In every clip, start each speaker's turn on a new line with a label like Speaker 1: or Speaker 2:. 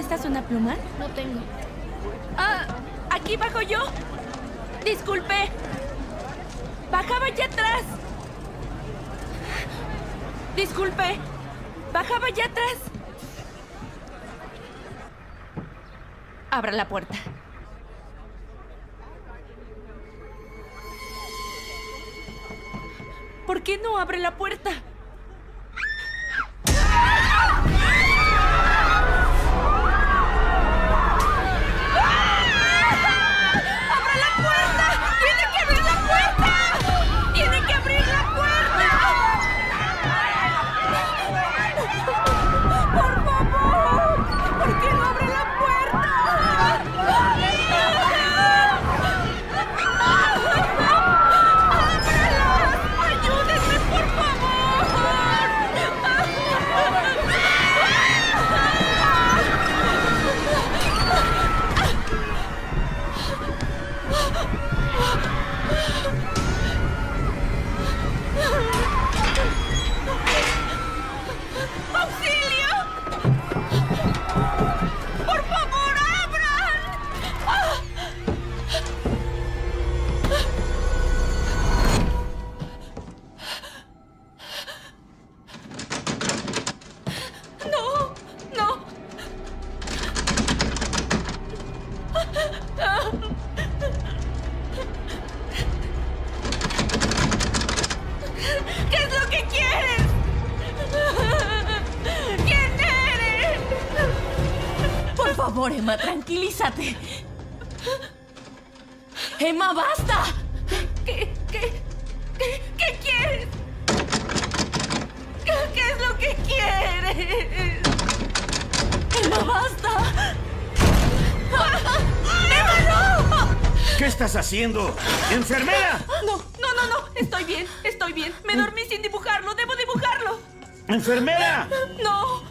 Speaker 1: Disculpa, ¿me prestas una pluma?
Speaker 2: No tengo.
Speaker 1: Ah, aquí bajo yo. Disculpe. Bajaba allá atrás. Disculpe. Bajaba allá atrás. Abra la puerta. ¿Por qué no abre la puerta?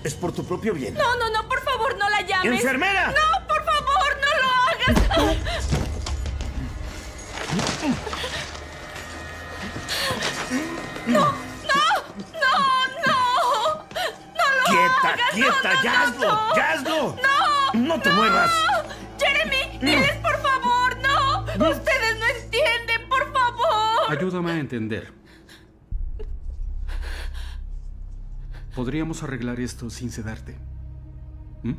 Speaker 1: Es
Speaker 3: por
Speaker 4: tu propio bien.
Speaker 1: no, no, no. Por favor, no la llames.
Speaker 4: ¡Enfermera!
Speaker 1: No, por favor, no lo hagas. No, no, no, no. No lo
Speaker 4: ¡Quieta,
Speaker 1: hagas.
Speaker 4: quieta!
Speaker 1: no,
Speaker 4: ¡Ya
Speaker 1: no,
Speaker 4: hazlo!
Speaker 1: no.
Speaker 4: ¡Ya hazlo!
Speaker 1: No.
Speaker 4: ¡No te muevas!
Speaker 1: Jeremy, diles por favor, no. Ustedes no entienden, por favor.
Speaker 5: Ayúdame a entender. Podríamos arreglar esto sin sedarte. ¿Mm?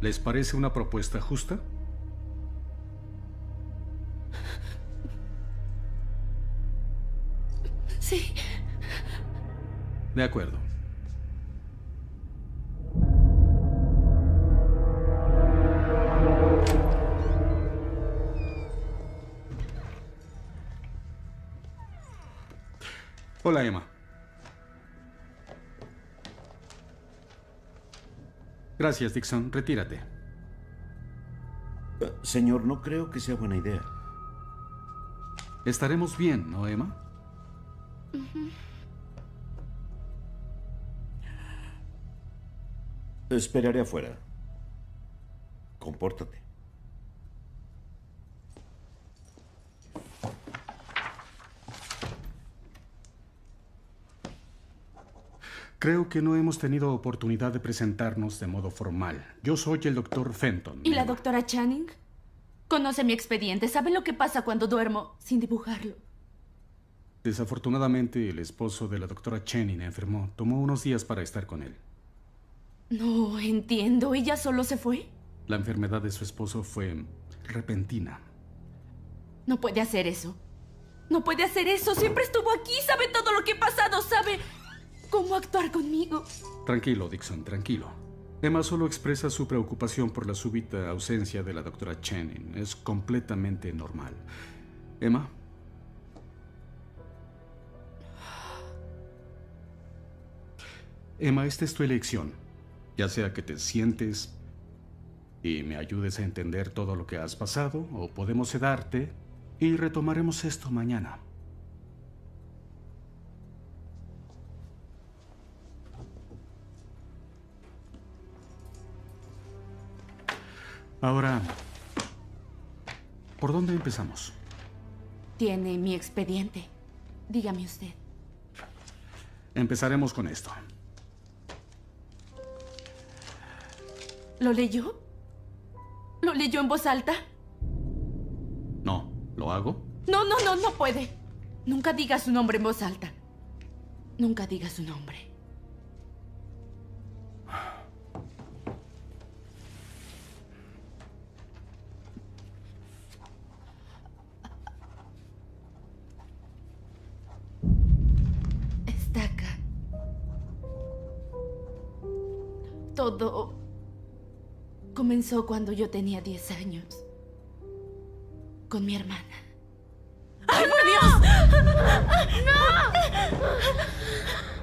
Speaker 5: ¿Les parece una propuesta justa?
Speaker 1: Sí.
Speaker 5: De acuerdo. Hola, Emma. Gracias, Dixon. Retírate.
Speaker 4: Eh, Señor, no creo que sea buena idea.
Speaker 5: Estaremos bien, ¿no, Emma?
Speaker 4: Esperaré afuera. Compórtate.
Speaker 5: Creo que no hemos tenido oportunidad de presentarnos de modo formal. Yo soy el doctor Fenton.
Speaker 1: ¿Y la doctora Channing? Conoce mi expediente, sabe lo que pasa cuando duermo sin dibujarlo.
Speaker 5: Desafortunadamente, el esposo de la doctora Channing enfermó. Tomó unos días para estar con él.
Speaker 1: No entiendo, ¿ella solo se fue?
Speaker 5: La enfermedad de su esposo fue repentina.
Speaker 1: No puede hacer eso. No puede hacer eso, siempre estuvo aquí, sabe todo lo que ha pasado, sabe cómo actuar conmigo.
Speaker 5: Tranquilo, Dixon, tranquilo. Emma solo expresa su preocupación por la súbita ausencia de la doctora Channing. Es completamente normal. Emma. Emma, esta es tu elección. Ya sea que te sientes y me ayudes a entender todo lo que has pasado, o podemos sedarte y retomaremos esto mañana. Ahora, ¿por dónde empezamos?
Speaker 1: Tiene mi expediente. Dígame usted.
Speaker 5: Empezaremos con esto.
Speaker 1: ¿Lo leyó? ¿Lo leyó en voz alta?
Speaker 5: No, ¿lo hago?
Speaker 1: No, no, no, no puede. Nunca diga su nombre en voz alta. Nunca diga su nombre. Todo comenzó cuando yo tenía 10 años. Con mi hermana.
Speaker 3: ¡Ay, por Dios!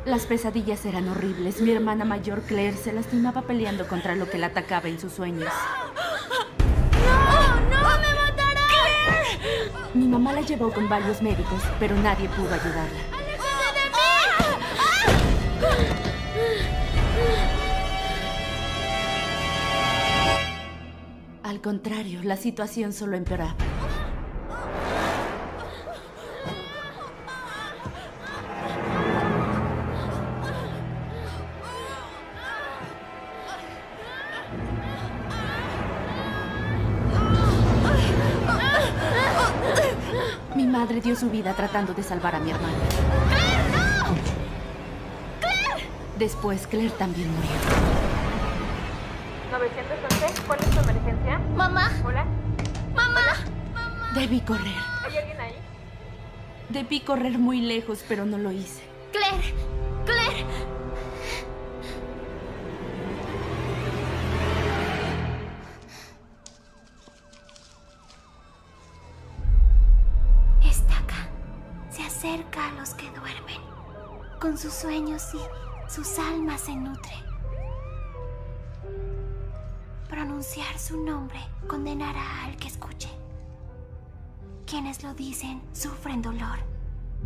Speaker 1: Las pesadillas eran horribles. Mi hermana mayor Claire se lastimaba peleando contra lo que la atacaba en sus sueños.
Speaker 3: ¡No! ¡No! ¡Me matará!
Speaker 1: Mi mamá la llevó con varios médicos, pero nadie pudo ayudarla. Al contrario, la situación solo empeoraba. Mi madre dio su vida tratando de salvar a mi hermana. Después, Claire también murió.
Speaker 2: 911, ¿cuál es tu emergencia?
Speaker 3: ¡Mamá!
Speaker 2: Hola,
Speaker 3: ¡Mamá!
Speaker 1: Debí correr.
Speaker 2: ¿hay alguien ahí?
Speaker 1: Debí correr muy lejos, pero no lo hice.
Speaker 3: ¡Claire! ¡Claire!
Speaker 6: Estaca se acerca a los que duermen. Con sus sueños y sus almas se nutre. Pronunciar su nombre condenará al que escuche. Quienes lo dicen sufren dolor.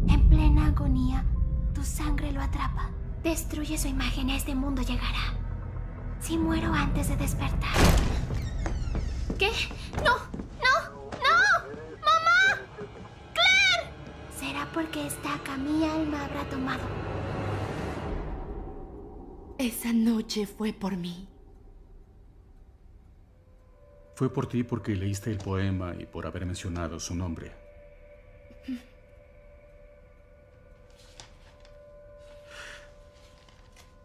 Speaker 6: En plena agonía, tu sangre lo atrapa. Destruye su imagen, este mundo llegará. Si muero antes de despertar.
Speaker 3: ¿Qué? ¡No! ¡No! ¡No! ¡Mamá! ¡Claire!
Speaker 6: Será porque estaca mi alma habrá tomado.
Speaker 1: Esa noche fue por mí.
Speaker 5: Fue por ti porque leíste el poema y por haber mencionado su nombre.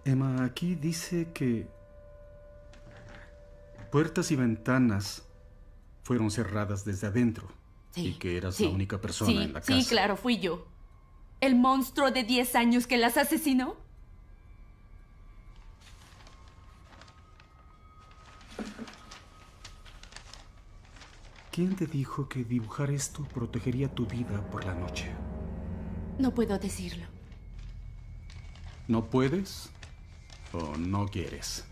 Speaker 5: Emma, aquí dice que puertas y ventanas fueron cerradas desde adentro
Speaker 1: Sí,
Speaker 5: y que eras
Speaker 1: sí,
Speaker 5: la única persona
Speaker 1: sí,
Speaker 5: en la casa.
Speaker 1: Sí, claro, fui yo. ¿El monstruo de 10 años que las asesinó?
Speaker 5: ¿Quién te dijo que dibujar esto protegería tu vida por la noche?
Speaker 1: No puedo decirlo.
Speaker 5: ¿No puedes o no quieres?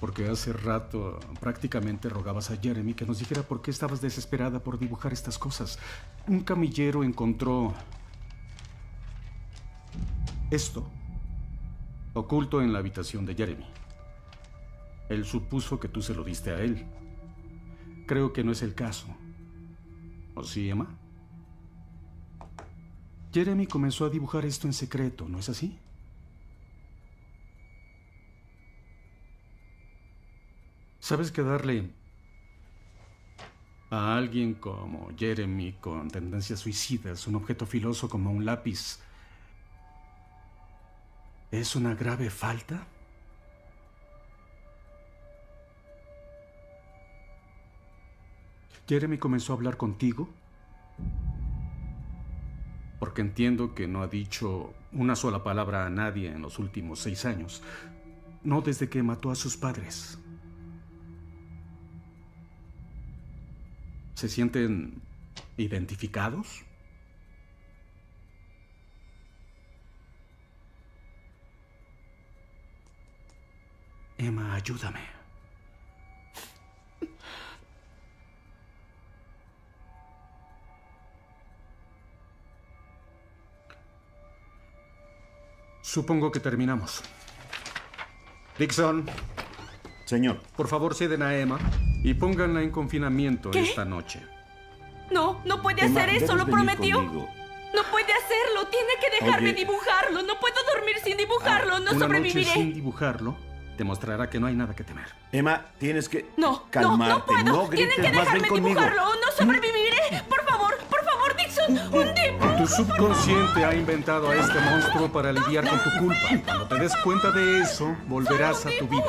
Speaker 5: Porque hace rato prácticamente rogabas a Jeremy que nos dijera por qué estabas desesperada por dibujar estas cosas. Un camillero encontró esto oculto en la habitación de Jeremy. Él supuso que tú se lo diste a él. Creo que no es el caso. ¿O sí, Emma? Jeremy comenzó a dibujar esto en secreto, ¿no es así? ¿Sabes que darle a alguien como Jeremy con tendencias suicidas un objeto filoso como un lápiz es una grave falta? Jeremy comenzó a hablar contigo porque entiendo que no ha dicho una sola palabra a nadie en los últimos seis años, no desde que mató a sus padres. ¿Se sienten identificados? Emma, ayúdame. Supongo que terminamos. Dixon,
Speaker 4: Señor,
Speaker 5: por favor ceden a Emma y pónganla en confinamiento
Speaker 1: ¿Qué?
Speaker 5: esta noche.
Speaker 1: No, no puede
Speaker 4: Emma,
Speaker 1: hacer eso, lo prometió.
Speaker 4: conmigo.
Speaker 1: No puede hacerlo. Tiene que dejarme
Speaker 4: Oye.
Speaker 1: dibujarlo. No puedo dormir sin dibujarlo. no
Speaker 6: Ah, Una
Speaker 1: sobreviviré.
Speaker 6: noche sin dibujarlo demostrará que no hay nada que temer.
Speaker 4: Emma, tienes que
Speaker 1: No,
Speaker 4: calmarte.
Speaker 1: no, no puedo.
Speaker 4: No
Speaker 1: Tienen que
Speaker 4: más,
Speaker 1: dejarme
Speaker 4: conmigo.
Speaker 1: dibujarlo o no sobreviviré. Por favor, por favor, Dixon, un dibujo.
Speaker 6: Tu subconsciente ha inventado a este monstruo para lidiar con tu culpa. Cuando te des cuenta de eso, volverás a tu vida.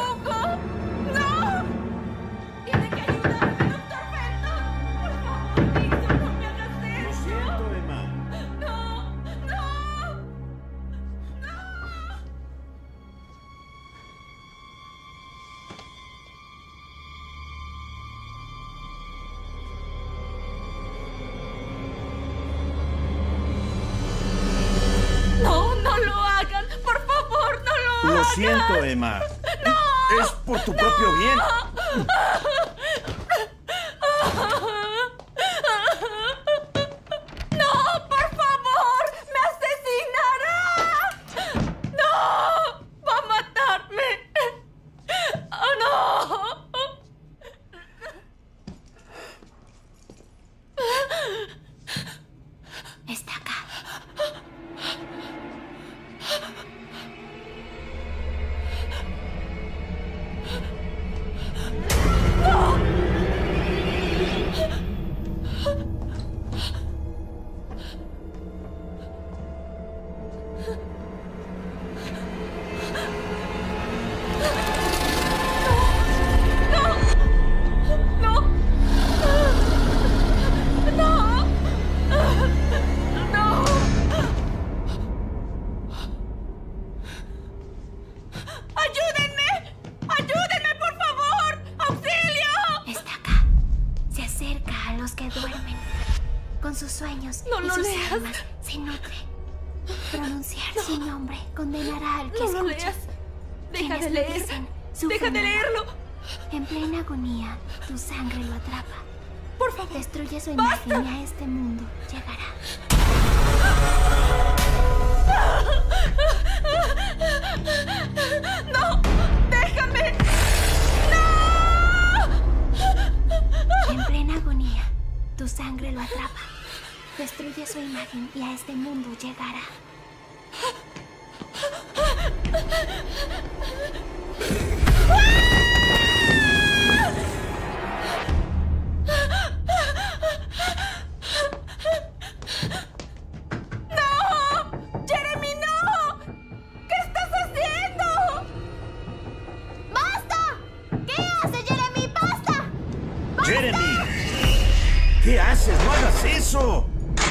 Speaker 4: Haces? No hagas eso.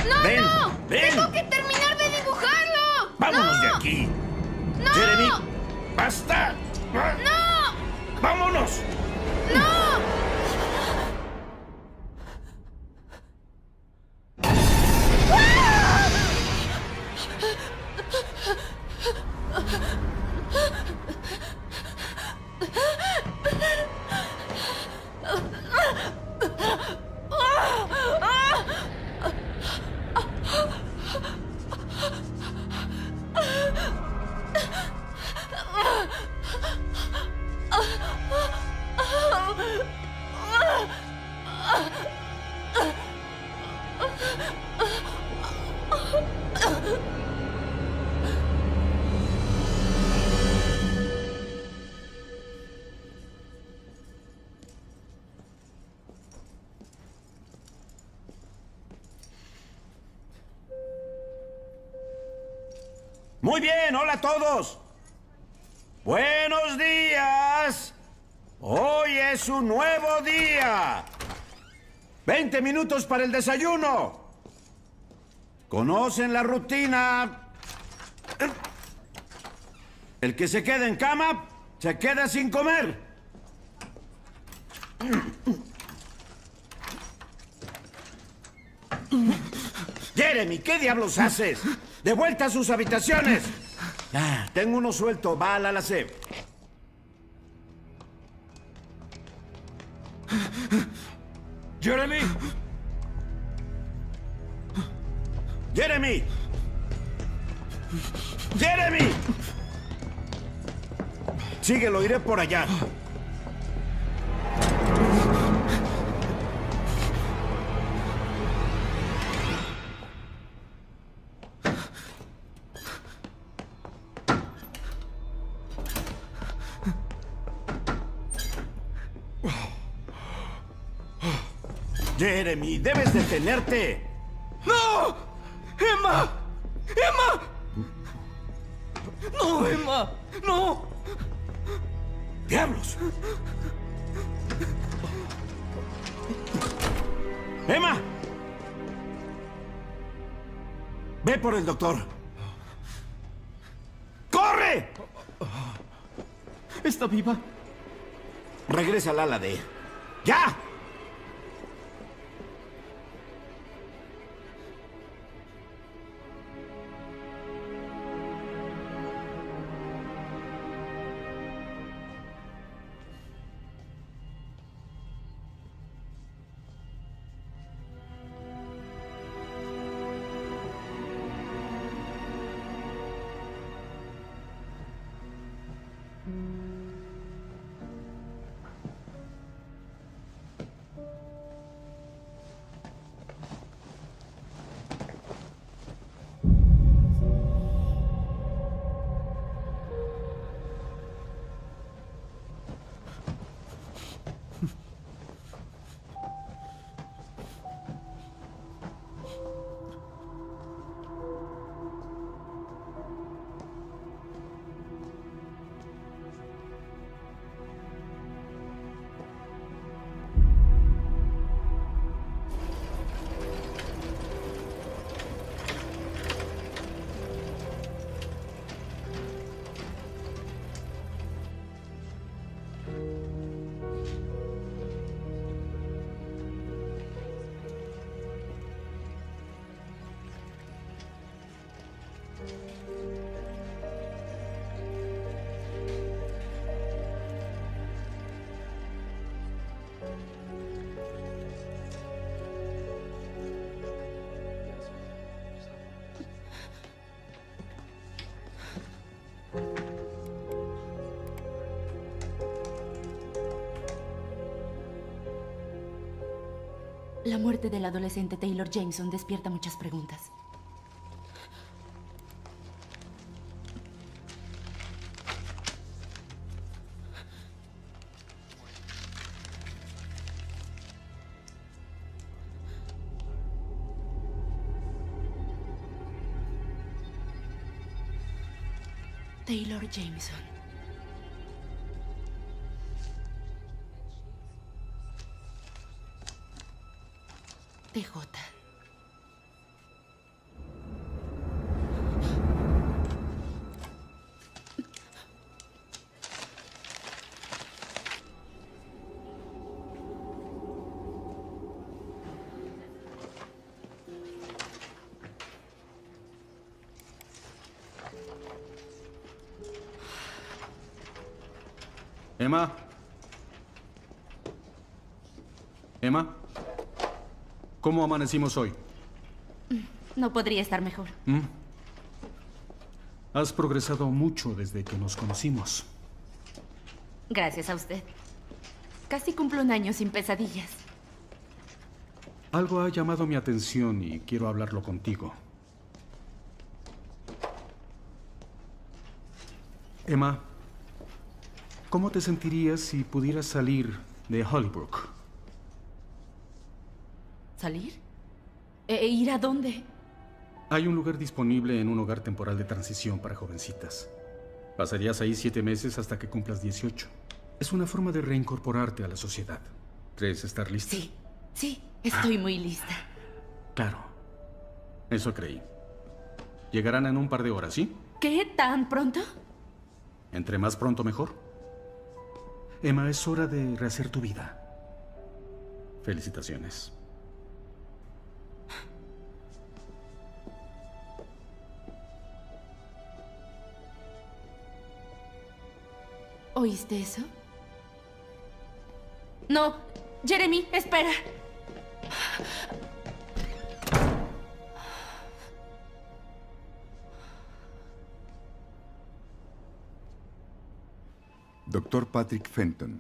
Speaker 7: ¡No,
Speaker 4: ven,
Speaker 7: no!
Speaker 4: ven.
Speaker 7: ¡Tengo que terminar de dibujarlo!
Speaker 4: Vámonos de aquí.
Speaker 7: ¡No!
Speaker 4: Jeremy, basta.
Speaker 7: ¡No!
Speaker 4: Vámonos.
Speaker 7: ¡No!
Speaker 4: 20 minutos para el desayuno. ¿Conocen la rutina? El que se queda en cama, se queda sin comer. Jeremy, ¿qué diablos haces? De vuelta a sus habitaciones. Ah, tengo uno suelto, va a la. por allá. Jeremy, debes detenerte.
Speaker 8: ¡No! ¡Emma! ¡Emma! ¡No, Emma! ¡No!
Speaker 4: ¡Emma! Ve por el doctor. ¡Corre!
Speaker 8: ¿Está viva?
Speaker 4: Regresa al ala de... ¡Ya!
Speaker 1: Muerte del adolescente Taylor Jameson despierta muchas preguntas. Taylor Jameson.
Speaker 5: Emma. Emma. ¿Cómo amanecimos hoy?
Speaker 1: No podría estar mejor.
Speaker 5: ¿Mm? Has progresado mucho desde que nos conocimos.
Speaker 1: Gracias a usted. Casi cumplo un año sin pesadillas.
Speaker 5: Algo ha llamado mi atención y quiero hablarlo contigo. Emma, ¿cómo te sentirías si pudieras salir de Hollybrook?
Speaker 1: ¿Salir? ¿E ir a dónde?
Speaker 5: Hay un lugar disponible en un hogar temporal de transición para jovencitas. Pasarías ahí siete meses hasta que cumplas 18. Es una forma de reincorporarte a la sociedad. ¿Crees estar lista?
Speaker 1: Sí, sí, estoy muy lista.
Speaker 5: Claro. Eso creí. Llegarán en un par de horas, ¿sí?
Speaker 1: ¿Qué? ¿Tan pronto?
Speaker 5: Entre más pronto mejor. Emma, es hora de rehacer tu vida. Felicitaciones.
Speaker 1: ¿Oíste eso? No, Jeremy, espera.
Speaker 9: Doctor Patrick Fenton.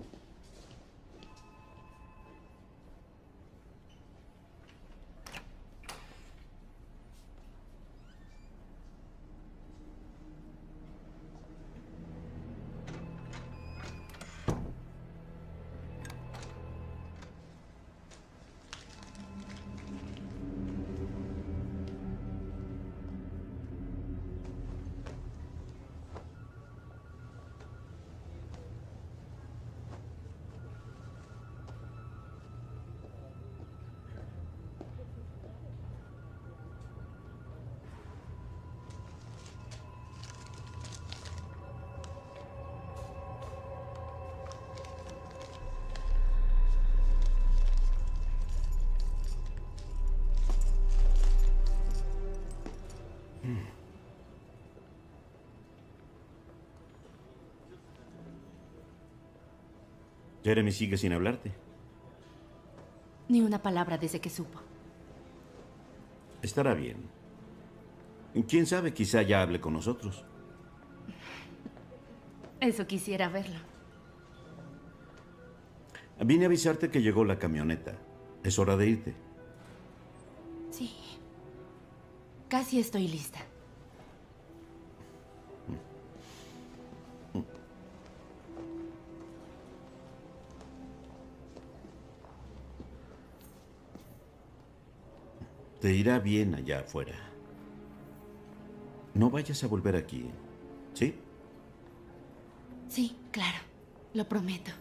Speaker 4: Jeremy sigue sin hablarte.
Speaker 1: Ni una palabra desde que supo.
Speaker 4: Estará bien. Quién sabe, quizá ya hable con nosotros.
Speaker 1: Eso quisiera verlo.
Speaker 4: Vine a avisarte que llegó la camioneta. Es hora de irte.
Speaker 1: Sí. Casi estoy lista.
Speaker 4: Te irá bien allá afuera. No vayas a volver aquí, ¿sí?
Speaker 1: Sí, claro. Lo prometo.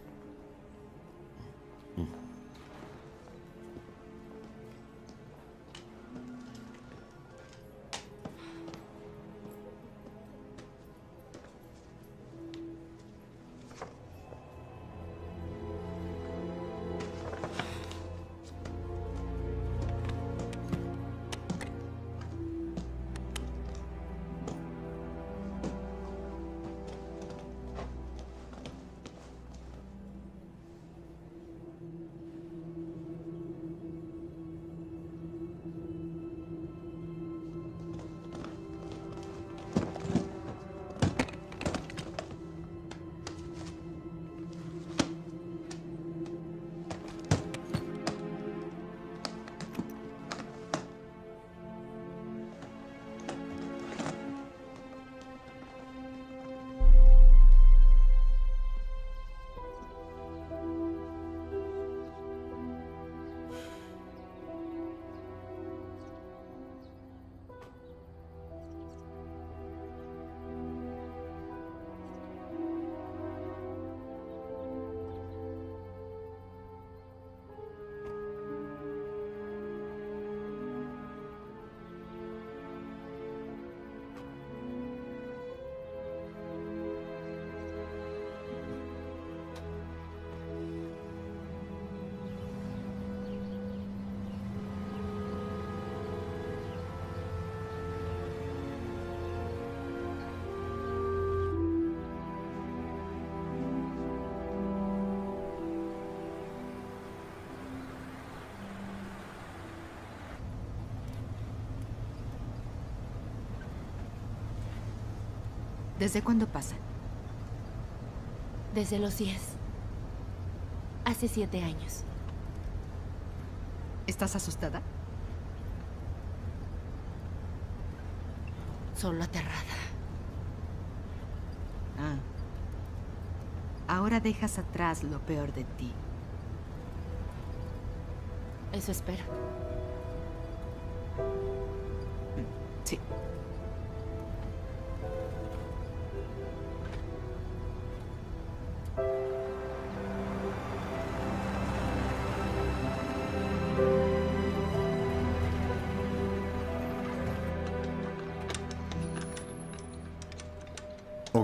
Speaker 10: ¿Desde cuándo pasa?
Speaker 1: Desde los 10. Hace siete años.
Speaker 10: ¿Estás asustada?
Speaker 1: Solo aterrada.
Speaker 10: Ah. Ahora dejas atrás lo peor de ti.
Speaker 1: Eso espero.
Speaker 10: Sí.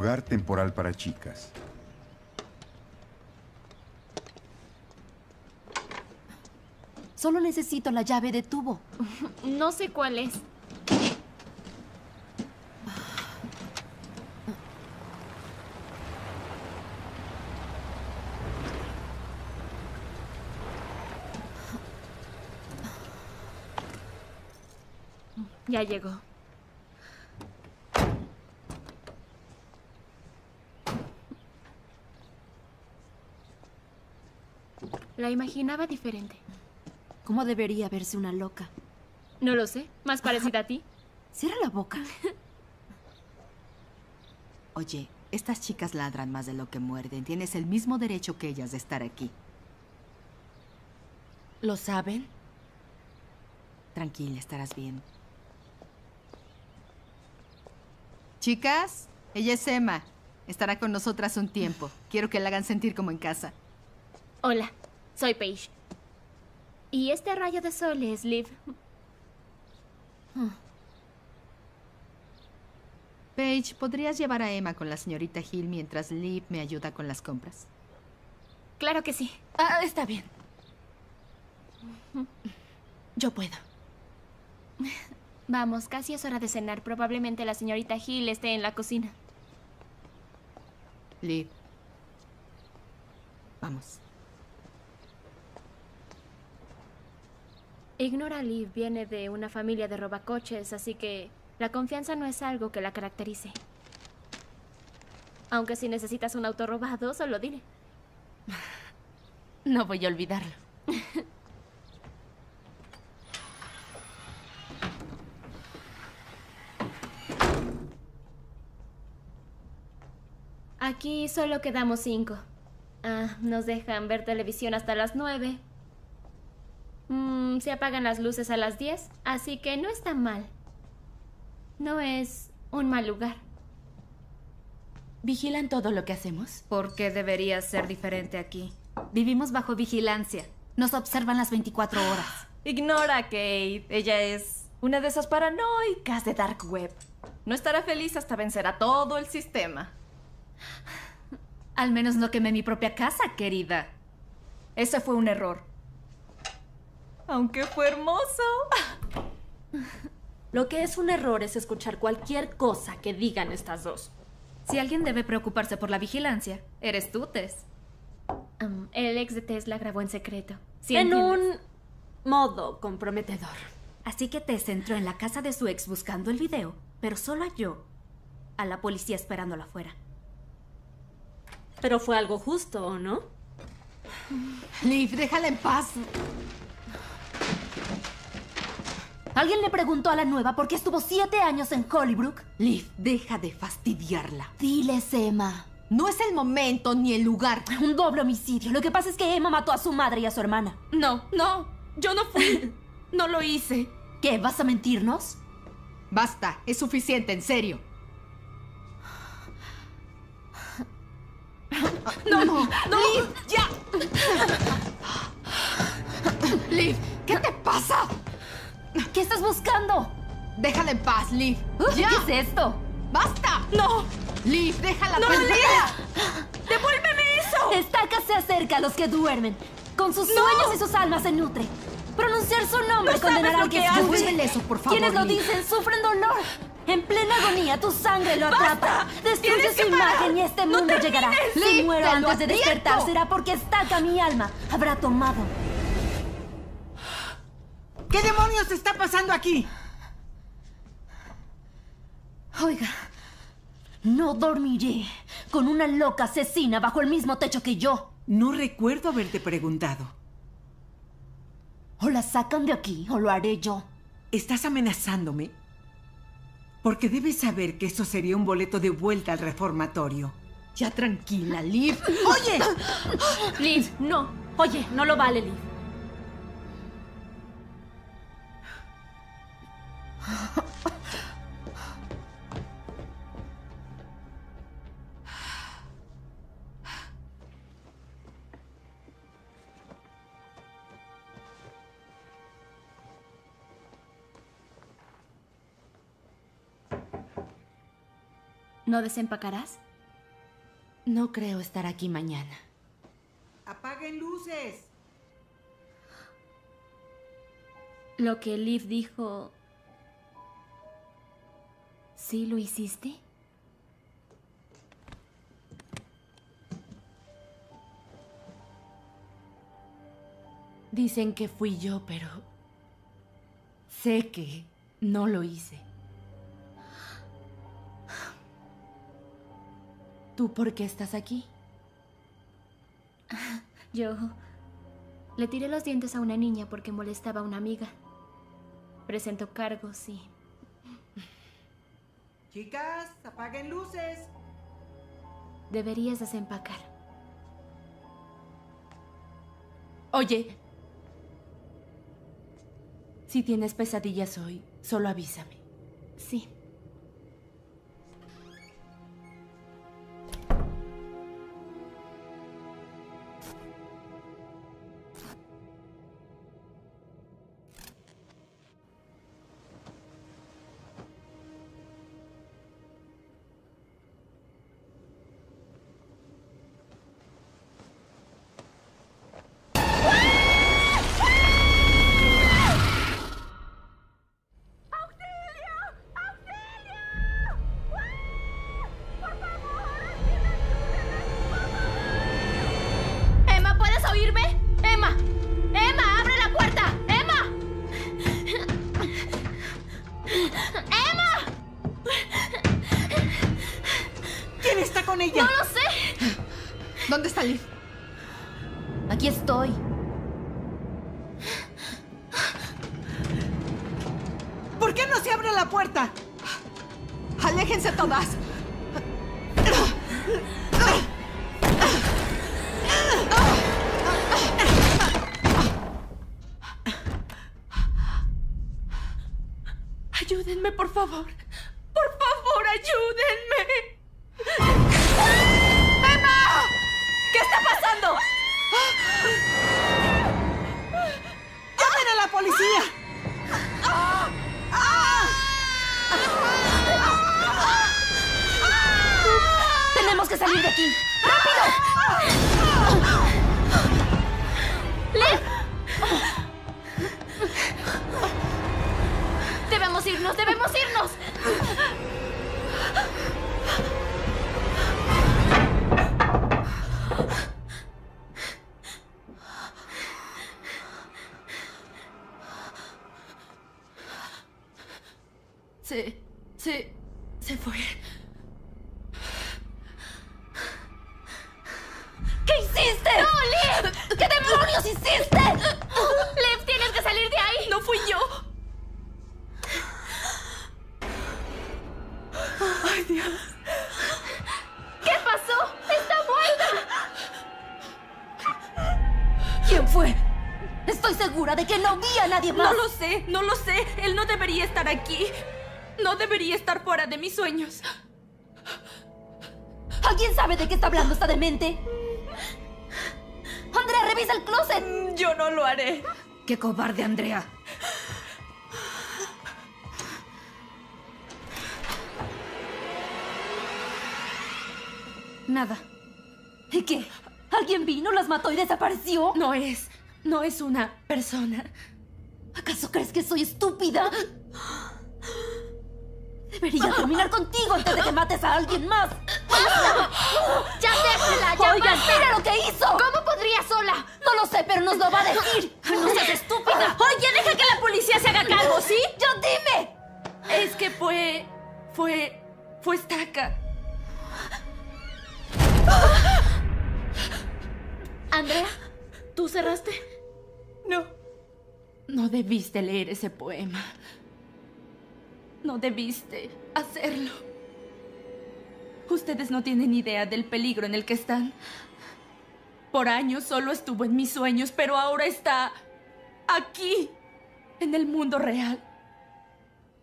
Speaker 9: Hogar temporal para chicas.
Speaker 11: Solo necesito la llave de tubo.
Speaker 3: No sé cuál es. Ya llegó. La imaginaba diferente.
Speaker 11: ¿Cómo debería verse una loca?
Speaker 3: No lo sé. Más parecida a ti.
Speaker 11: Cierra la boca.
Speaker 10: Oye, estas chicas ladran más de lo que muerden. Tienes el mismo derecho que ellas de estar aquí.
Speaker 1: ¿Lo saben?
Speaker 10: Tranquila, estarás bien. Chicas, ella es Emma. Estará con nosotras un tiempo. Quiero que la hagan sentir como en casa.
Speaker 3: Hola, soy Paige. Y este rayo de sol es Liv.
Speaker 10: Paige, ¿podrías llevar a Emma con la señorita Hill mientras Liv me ayuda con las compras?
Speaker 3: Claro que sí.
Speaker 1: Ah, está bien. Yo puedo.
Speaker 3: Vamos, casi es hora de cenar. Probablemente la señorita Hill esté en la cocina.
Speaker 10: Liv. Vamos.
Speaker 3: Ignora Liv viene de una familia de robacoches, así que la confianza no es algo que la caracterice. Aunque si necesitas un auto robado, solo dile.
Speaker 1: No voy a olvidarlo.
Speaker 3: Aquí solo quedamos cinco. Ah, nos dejan ver televisión hasta las nueve. Mm, se apagan las luces a las diez, así que no está mal. No es un mal lugar.
Speaker 1: ¿Vigilan todo lo que hacemos?
Speaker 12: ¿Por qué debería ser diferente aquí?
Speaker 11: Vivimos bajo vigilancia. Nos observan las 24 horas.
Speaker 12: Ignora a Kate. Ella es una de esas paranoicas de Dark Web. No estará feliz hasta vencer a todo el sistema.
Speaker 11: Al menos no quemé mi propia casa, querida.
Speaker 12: Ese fue un error. Aunque fue hermoso.
Speaker 13: Lo que es un error es escuchar cualquier cosa que digan estas dos.
Speaker 12: Si alguien debe preocuparse por la vigilancia, eres tú, Tess.
Speaker 3: Um, el ex de Tesla grabó en secreto. ¿Sí
Speaker 13: en
Speaker 3: entiendes?
Speaker 13: un modo comprometedor.
Speaker 11: Así que Tess entró en la casa de su ex buscando el video, pero solo halló a la policía esperándola afuera.
Speaker 13: Pero fue algo justo, ¿o no?
Speaker 10: Liv, déjala en paz.
Speaker 11: ¿Alguien le preguntó a la nueva por qué estuvo siete años en Hollybrook?
Speaker 10: Liv, deja de fastidiarla.
Speaker 11: Diles, Emma.
Speaker 10: No es el momento ni el lugar.
Speaker 11: Un doble homicidio. Lo que pasa es que Emma mató a su madre y a su hermana.
Speaker 1: No, no. Yo no fui. no lo hice.
Speaker 11: ¿Qué? ¿Vas a mentirnos?
Speaker 10: Basta, es suficiente, en serio.
Speaker 1: No, no, no.
Speaker 10: Liv, ya. Liv, ¿qué te pasa?
Speaker 11: ¿Qué estás buscando?
Speaker 10: Déjala en paz, Liv. ¡Ya!
Speaker 11: ¿Qué es esto?
Speaker 10: ¡Basta!
Speaker 1: ¡No!
Speaker 10: Liv, déjala
Speaker 1: ¡No. Liv! ¡Devuélveme eso!
Speaker 11: Estaca se acerca a los que duermen. Con sus sueños y sus almas se nutre. Pronunciar su nombre
Speaker 1: No
Speaker 11: condenará al que
Speaker 1: que
Speaker 11: escuche.
Speaker 1: haces.
Speaker 10: Devuélvele eso, por favor,
Speaker 11: Quienes lo
Speaker 10: Liv.
Speaker 11: dicen sufren dolor. En plena agonía, tu sangre lo atrapa. Destruye su
Speaker 1: parar.
Speaker 11: imagen y este
Speaker 1: No
Speaker 11: mundo llegará. Si muero antes de despertar, será porque estaca mi alma habrá tomado.
Speaker 14: ¿Qué demonios está pasando aquí?
Speaker 11: Oiga, no dormiré con una loca asesina bajo el mismo techo que yo.
Speaker 14: No recuerdo haberte preguntado.
Speaker 11: O la sacan de aquí o lo haré yo.
Speaker 14: ¿Estás amenazándome? Porque debes saber que eso sería un boleto de vuelta al reformatorio.
Speaker 10: Ya tranquila, Liv.
Speaker 14: ¡Oye!
Speaker 13: Liv, no. Oye, no lo vale, Liv.
Speaker 3: ¿No desempacarás?
Speaker 1: No creo estar aquí mañana.
Speaker 14: ¡Apaguen luces!
Speaker 3: Lo que Liv dijo... ¿Sí lo hiciste?
Speaker 1: Dicen que fui yo, pero sé que no lo hice. ¿Tú por qué estás aquí?
Speaker 3: Yo le tiré los dientes a una niña porque molestaba a una amiga. Presentó cargos y...
Speaker 14: Chicas, apaguen luces.
Speaker 3: Deberías desempacar.
Speaker 1: Oye, si tienes pesadillas hoy, solo avísame.
Speaker 3: Sí.
Speaker 11: Salir de aquí! ¡Rápido! ¡Liv! Debemos irnos, debemos irnos.
Speaker 1: Lo sé, no lo sé. Él no debería estar aquí. No debería estar fuera de mis sueños.
Speaker 11: ¿Alguien sabe de qué está hablando esta demente? Andrea, revisa el closet.
Speaker 12: Yo no lo haré.
Speaker 11: Qué cobarde, Andrea. Nada. ¿Y qué? ¿Alguien vino, las mató y desapareció?
Speaker 1: No es. No es una persona.
Speaker 11: ¿Acaso crees que soy estúpida? Debería terminar contigo antes de que mates a alguien más. ¡Ya déjala! ¡Ya
Speaker 3: Oigan,
Speaker 11: basta! ¡Mira lo que hizo!
Speaker 3: ¿Cómo podría sola?
Speaker 11: No lo sé, pero nos lo va a decir. ¡No seas estúpida!
Speaker 3: Oye, deja que la policía se haga cargo, ¿sí?
Speaker 11: ¡Yo dime!
Speaker 1: Es que fue. fue. fue estaca.
Speaker 3: Andrea, ¿tú cerraste?
Speaker 1: No. No debiste leer ese poema. No debiste hacerlo. Ustedes no tienen idea del peligro en el que están. Por años solo estuvo en mis sueños, pero ahora está aquí, en el mundo real.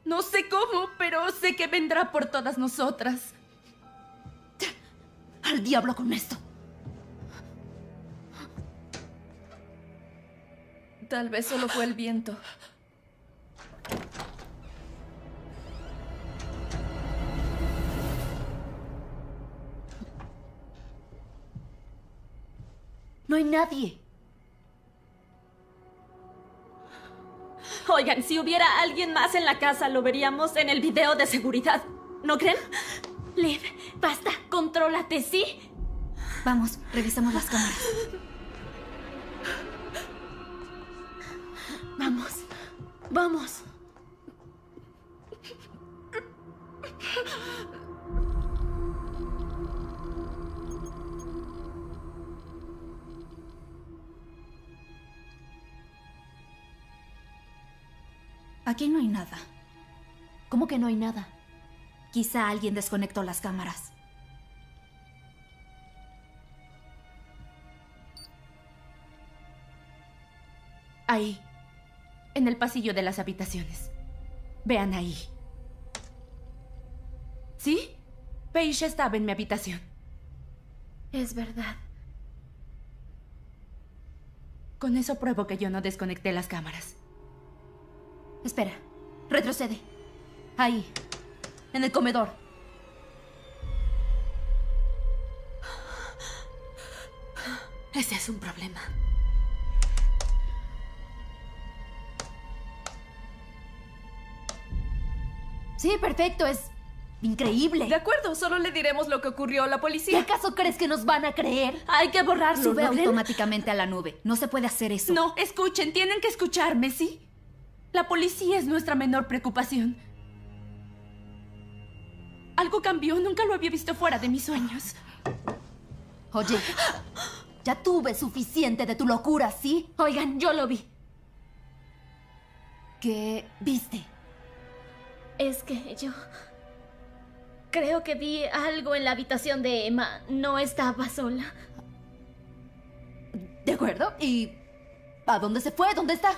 Speaker 1: No sé cómo, pero sé que vendrá por todas nosotras.
Speaker 11: Al diablo con esto.
Speaker 12: Tal vez solo fue el viento.
Speaker 11: No hay nadie.
Speaker 13: Oigan, si hubiera alguien más en la casa, lo veríamos en el video de seguridad. ¿No creen?
Speaker 3: Liv, basta, contrólate, ¿sí?
Speaker 11: Vamos, revisemos las cámaras.
Speaker 3: Vamos, vamos.
Speaker 11: Aquí no hay nada.
Speaker 3: ¿Cómo que no hay nada?
Speaker 11: Quizá alguien desconectó las cámaras.
Speaker 1: Ahí, en el pasillo de las habitaciones. Vean ahí. ¿Sí? Paige estaba en mi habitación.
Speaker 3: Es verdad.
Speaker 1: Con eso pruebo que yo no desconecté las cámaras.
Speaker 11: Espera, retrocede. Ahí, en el comedor.
Speaker 1: Ese es un problema.
Speaker 11: Sí, perfecto, es increíble.
Speaker 12: De acuerdo, solo le diremos lo que ocurrió a la
Speaker 11: ¿Y
Speaker 12: policía.
Speaker 11: acaso crees que nos van a creer?
Speaker 1: Hay que borrarlo.
Speaker 11: Sube
Speaker 1: ¿no
Speaker 11: automáticamente a la nube. No se puede hacer eso.
Speaker 1: No, escuchen, tienen que escucharme, ¿sí? La policía es nuestra menor preocupación. Algo cambió. Nunca lo había visto fuera de mis sueños.
Speaker 11: Oye, ya tuve suficiente de tu locura, ¿sí?
Speaker 3: Oigan, yo lo vi.
Speaker 11: ¿Qué viste?
Speaker 3: Es que yo... Creo que vi algo en la habitación de Emma. No estaba sola.
Speaker 11: ¿De acuerdo? ¿Y a dónde se fue? ¿Dónde está?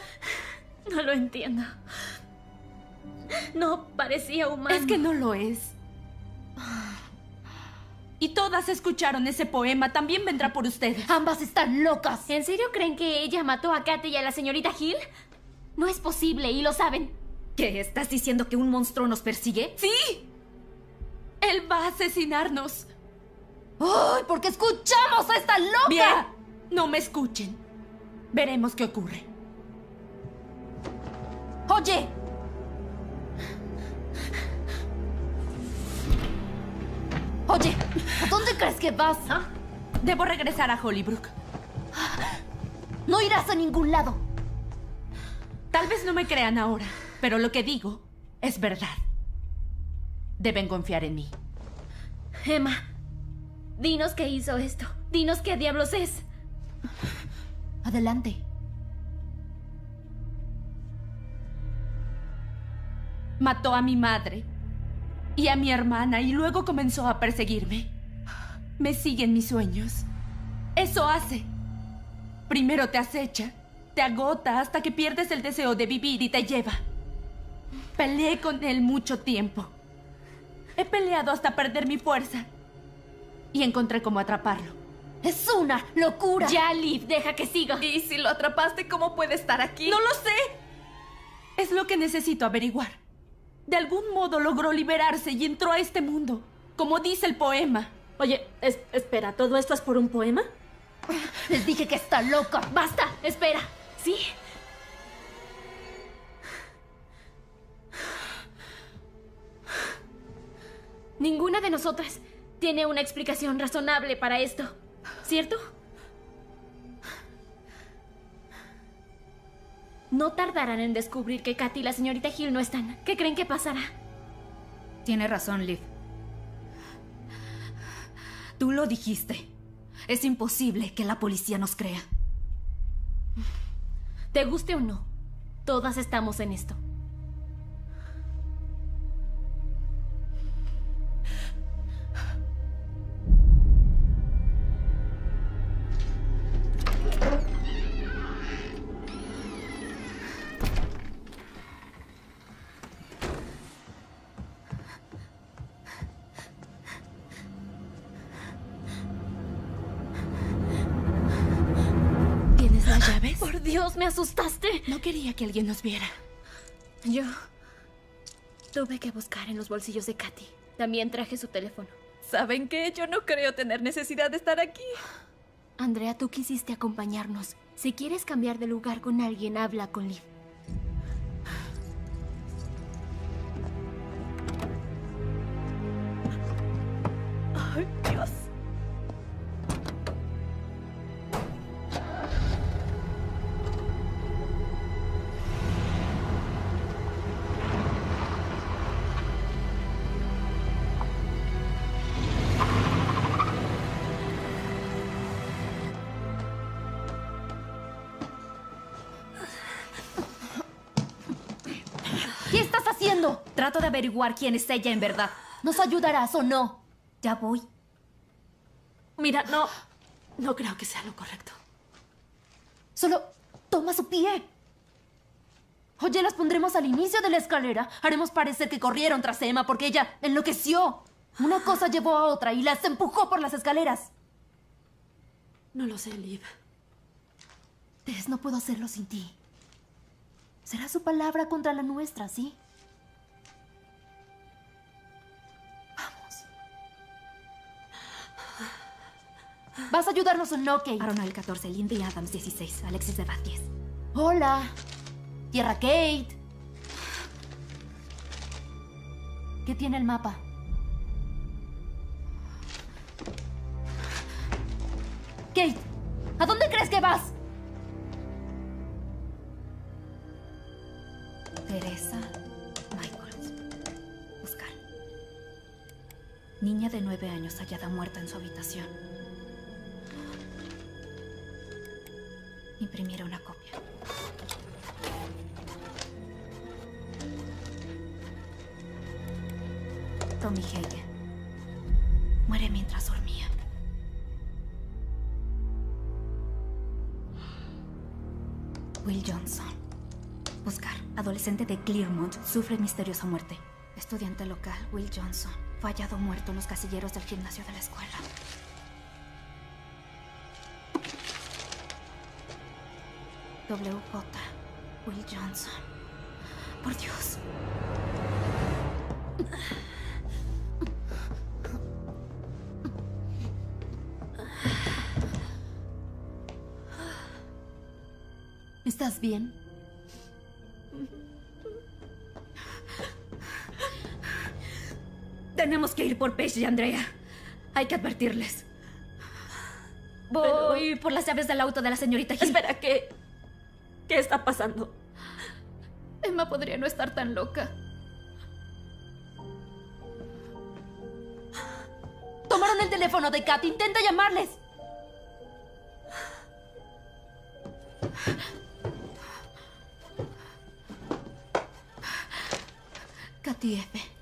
Speaker 3: No lo entiendo. No parecía humano.
Speaker 1: Es que no lo es. Y todas escucharon ese poema. También vendrá por ustedes.
Speaker 11: Ambas están locas.
Speaker 3: ¿En serio creen que ella mató a Katy y a la señorita Hill? No es posible y lo saben.
Speaker 13: ¿Qué? ¿Estás diciendo que un monstruo nos persigue?
Speaker 1: ¡Sí! Él va a asesinarnos.
Speaker 11: ¡Ay! Porque escuchamos a esta loca.
Speaker 1: Bien, no me escuchen. Veremos qué ocurre.
Speaker 11: Oye. Oye, ¿a dónde crees que vas? ah?
Speaker 1: Debo regresar a Hollybrook.
Speaker 11: No irás a ningún lado.
Speaker 1: Tal vez no me crean ahora, pero lo que digo es verdad. Deben confiar en mí.
Speaker 3: Emma, dinos qué hizo esto. Dinos qué diablos es.
Speaker 11: Adelante.
Speaker 1: Mató a mi madre y a mi hermana y luego comenzó a perseguirme. Me sigue en mis sueños. Eso hace. Primero te acecha, te agota hasta que pierdes el deseo de vivir y te lleva. Peleé con él mucho tiempo. He peleado hasta perder mi fuerza. Y encontré cómo atraparlo.
Speaker 11: Es una locura.
Speaker 3: Ya, Liv, deja que siga.
Speaker 12: Y si lo atrapaste, ¿cómo puede estar aquí?
Speaker 1: No lo sé. Es lo que necesito averiguar. De algún modo logró liberarse y entró a este mundo, como dice el poema.
Speaker 13: Oye, es- espera, ¿todo esto es por un poema?
Speaker 11: Les dije que está loca.
Speaker 3: Basta, espera. ¿Sí? Ninguna de nosotras tiene una explicación razonable para esto, ¿cierto? No tardarán en descubrir que Katy y la señorita Hill no están. ¿Qué creen que pasará?
Speaker 15: Tiene razón, Liv. Tú lo dijiste. Es imposible que la policía nos crea.
Speaker 3: Te guste o no, todas estamos en esto.
Speaker 1: Que alguien nos viera.
Speaker 3: Yo tuve que buscar en los bolsillos de Katy. También traje su teléfono.
Speaker 12: ¿Saben qué? Yo no creo tener necesidad de estar aquí.
Speaker 3: Andrea, tú quisiste acompañarnos. Si quieres cambiar de lugar con alguien, habla con Liv.
Speaker 15: Trato de averiguar quién es ella en verdad.
Speaker 11: ¿Nos ayudarás o no?
Speaker 15: Ya voy.
Speaker 13: Mira, no. No creo que sea lo correcto.
Speaker 11: Solo toma su pie. Oye, las pondremos al inicio de la escalera. Haremos parecer que corrieron tras Emma porque ella enloqueció. Una cosa llevó a otra y las empujó por las escaleras.
Speaker 13: No lo sé, Liv.
Speaker 11: Tess, no puedo hacerlo sin ti. Será su palabra contra la nuestra, ¿sí? ¿Vas a ayudarnos o no, Kate?
Speaker 15: Aronal 14, Lindy Adams 16, Alexis de 10.
Speaker 11: Hola. Tierra Kate. ¿Qué tiene el mapa? Kate, ¿a dónde crees que vas?
Speaker 15: Teresa Michaels. Buscar. Niña de nueve años hallada muerta en su habitación. Imprimiera una copia. Tommy Hagen. Muere mientras dormía. Will Johnson. Buscar. Adolescente de Clearmont sufre misteriosa muerte. Estudiante local, Will Johnson. Fue hallado muerto en los casilleros del gimnasio de la escuela. WJ. Will Johnson. Por Dios.
Speaker 11: ¿Estás bien?
Speaker 15: Tenemos que ir por Paige y Andrea. Hay que advertirles.
Speaker 13: Voy
Speaker 15: por las llaves del auto de la señorita Hill.
Speaker 13: Espera, ¿qué? ¿Qué está pasando?
Speaker 3: Emma podría no estar tan loca.
Speaker 11: Tomaron el teléfono de Kat. Intenta llamarles.
Speaker 15: Katy F.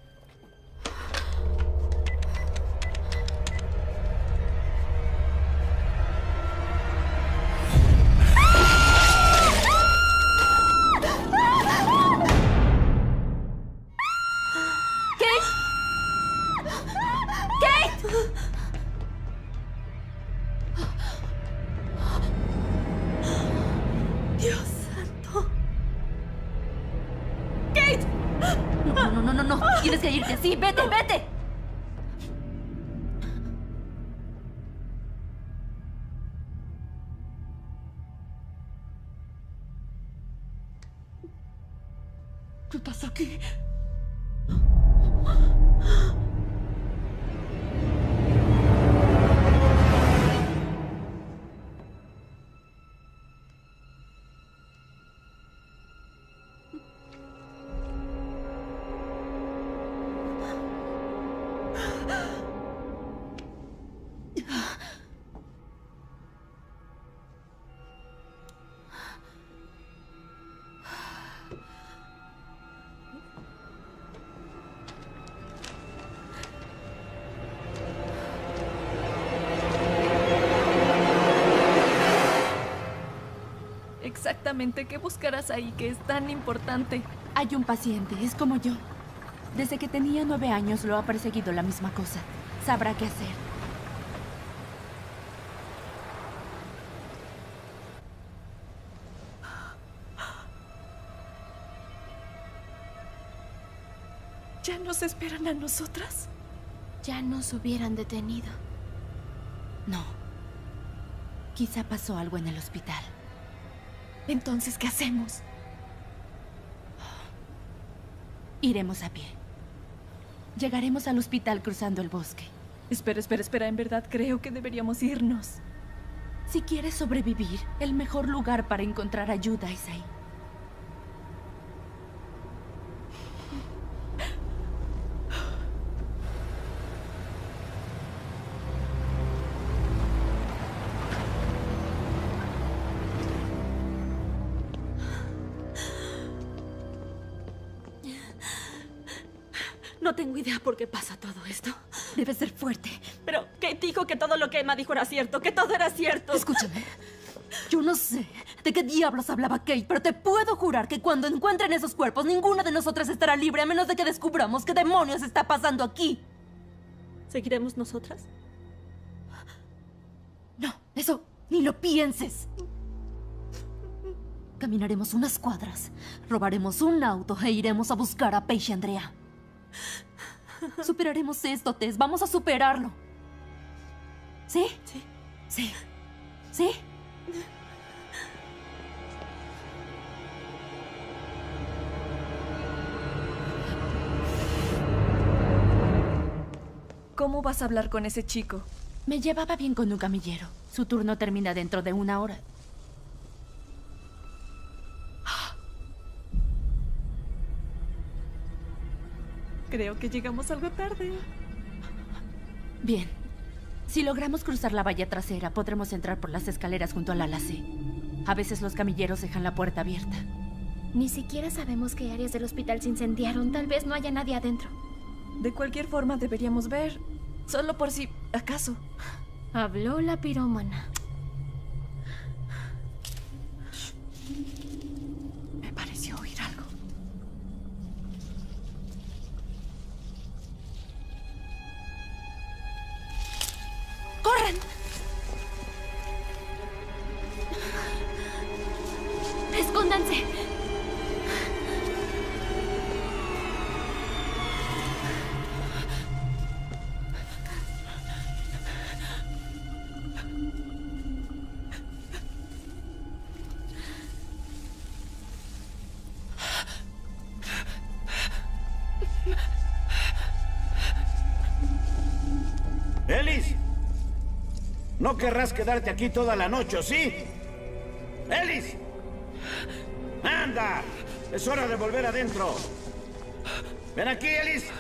Speaker 12: Exactamente, ¿qué buscarás ahí que es tan importante?
Speaker 1: Hay un paciente, es como yo. Desde que tenía nueve años lo ha perseguido la misma cosa. Sabrá qué hacer.
Speaker 12: ¿Ya nos esperan a nosotras?
Speaker 6: Ya nos hubieran detenido.
Speaker 1: No. Quizá pasó algo en el hospital.
Speaker 12: Entonces, ¿qué hacemos?
Speaker 1: Iremos a pie. Llegaremos al hospital cruzando el bosque.
Speaker 12: Espera, espera, espera. En verdad creo que deberíamos irnos.
Speaker 1: Si quieres sobrevivir, el mejor lugar para encontrar ayuda es ahí.
Speaker 13: Por qué pasa todo esto.
Speaker 11: Debes ser fuerte.
Speaker 13: Pero Kate dijo que todo lo que Emma dijo era cierto, que todo era cierto.
Speaker 11: Escúchame. Yo no sé de qué diablos hablaba Kate, pero te puedo jurar que cuando encuentren esos cuerpos, ninguna de nosotras estará libre a menos de que descubramos qué demonios está pasando aquí.
Speaker 13: ¿Seguiremos nosotras?
Speaker 11: No, eso ni lo pienses. Caminaremos unas cuadras, robaremos un auto e iremos a buscar a Paige y Andrea. Superaremos esto, Tess. Vamos a superarlo. ¿Sí?
Speaker 13: Sí.
Speaker 11: Sí. ¿Sí?
Speaker 12: ¿Cómo vas a hablar con ese chico?
Speaker 1: Me llevaba bien con un camillero. Su turno termina dentro de una hora.
Speaker 12: Creo que llegamos algo tarde.
Speaker 1: Bien. Si logramos cruzar la valla trasera, podremos entrar por las escaleras junto al ala C. A veces los camilleros dejan la puerta abierta.
Speaker 3: Ni siquiera sabemos qué áreas del hospital se incendiaron. Tal vez no haya nadie adentro.
Speaker 12: De cualquier forma, deberíamos ver. Solo por si acaso.
Speaker 3: Habló la pirómana.
Speaker 4: Warren! Querrás quedarte aquí toda la noche, ¿sí? ¡Elis! ¡Anda! Es hora de volver adentro. Ven aquí, Elis.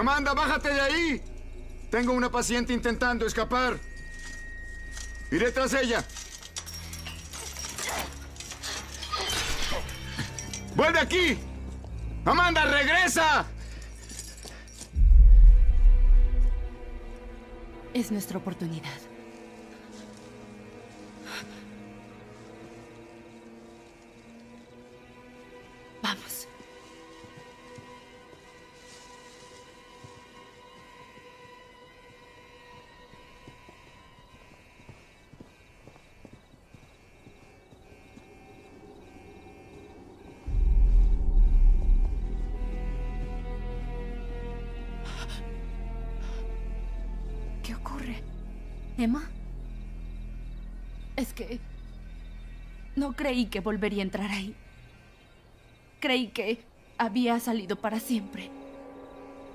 Speaker 16: Amanda, bájate de ahí. Tengo una paciente intentando escapar. Iré tras ella. ¡Vuelve aquí! ¡Amanda, regresa!
Speaker 1: Es nuestra oportunidad. Es que... No creí que volvería a entrar ahí. Creí que había salido para siempre.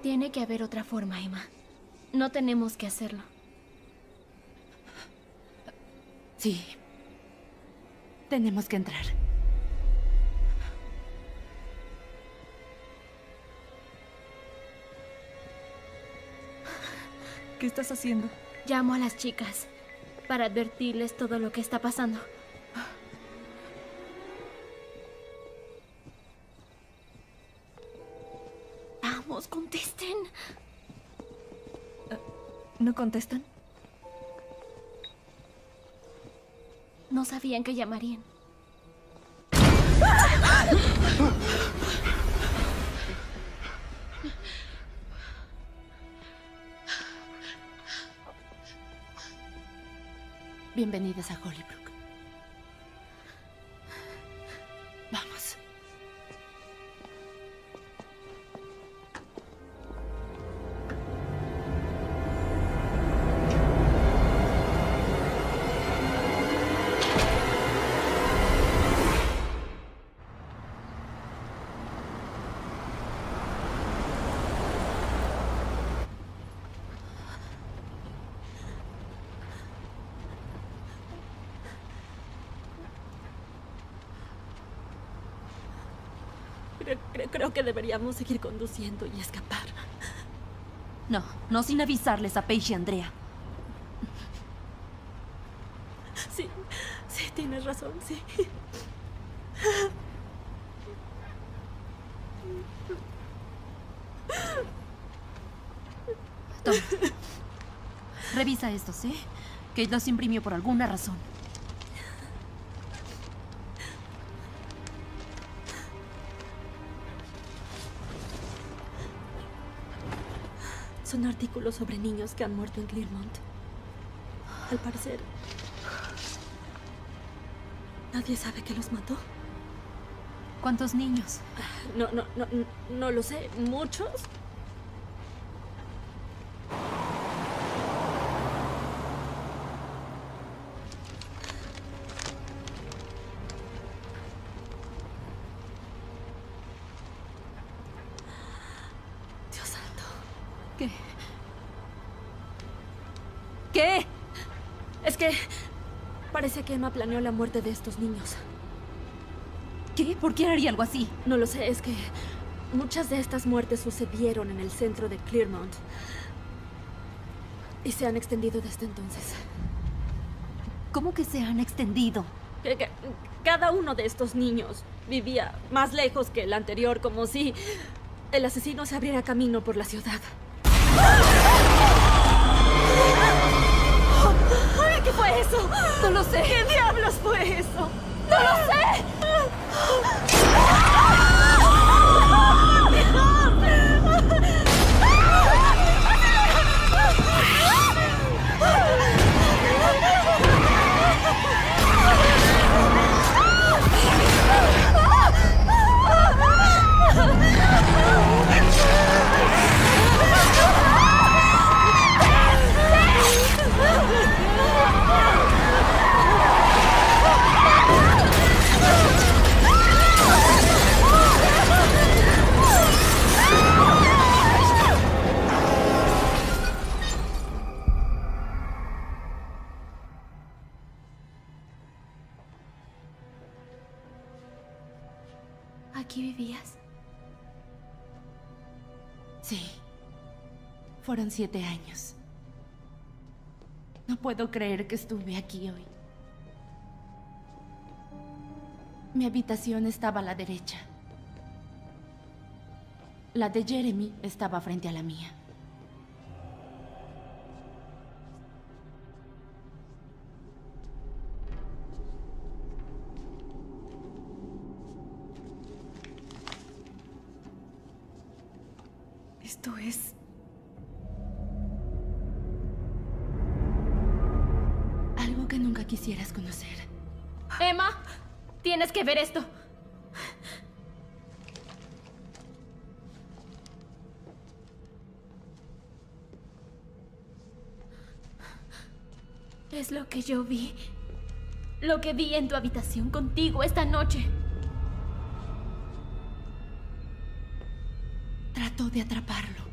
Speaker 3: Tiene que haber otra forma, Emma. No tenemos que hacerlo.
Speaker 1: Sí. Tenemos que entrar.
Speaker 12: ¿Qué estás haciendo?
Speaker 3: Llamo a las chicas para advertirles todo lo que está pasando. Vamos, contesten.
Speaker 12: ¿No contestan?
Speaker 3: No sabían que llamarían.
Speaker 1: Bienvenidas a Hollybrook.
Speaker 13: Que deberíamos seguir conduciendo y escapar.
Speaker 11: No, no sin avisarles a Paige y Andrea.
Speaker 13: Sí, sí, tienes razón, sí.
Speaker 11: Toma. Revisa esto, ¿sí? Kate los imprimió por alguna razón.
Speaker 13: Son artículos sobre niños que han muerto en Clearmont. Al parecer, nadie sabe que los mató.
Speaker 11: ¿Cuántos niños?
Speaker 13: No, no, no, no lo sé. ¿Muchos? Que Emma planeó la muerte de estos niños.
Speaker 11: ¿Qué? ¿Por qué haría algo así?
Speaker 13: No lo sé, es que muchas de estas muertes sucedieron en el centro de Clearmont. Y se han extendido desde entonces.
Speaker 11: ¿Cómo que se han extendido?
Speaker 13: Que- que cada uno de estos niños vivía más lejos que el anterior, como si el asesino se abriera camino por la ciudad. Ay, eso?
Speaker 11: No lo sé.
Speaker 13: ¿Qué diablos fue eso? ¡No lo sé!
Speaker 1: Fueron siete años. No puedo creer que estuve aquí hoy. Mi habitación estaba a la derecha. La de Jeremy estaba frente a la mía.
Speaker 12: Esto es...
Speaker 1: quisieras conocer.
Speaker 3: Emma, tienes que ver esto. Es lo que yo vi. Lo que vi en tu habitación contigo esta noche.
Speaker 1: Trató de atraparlo.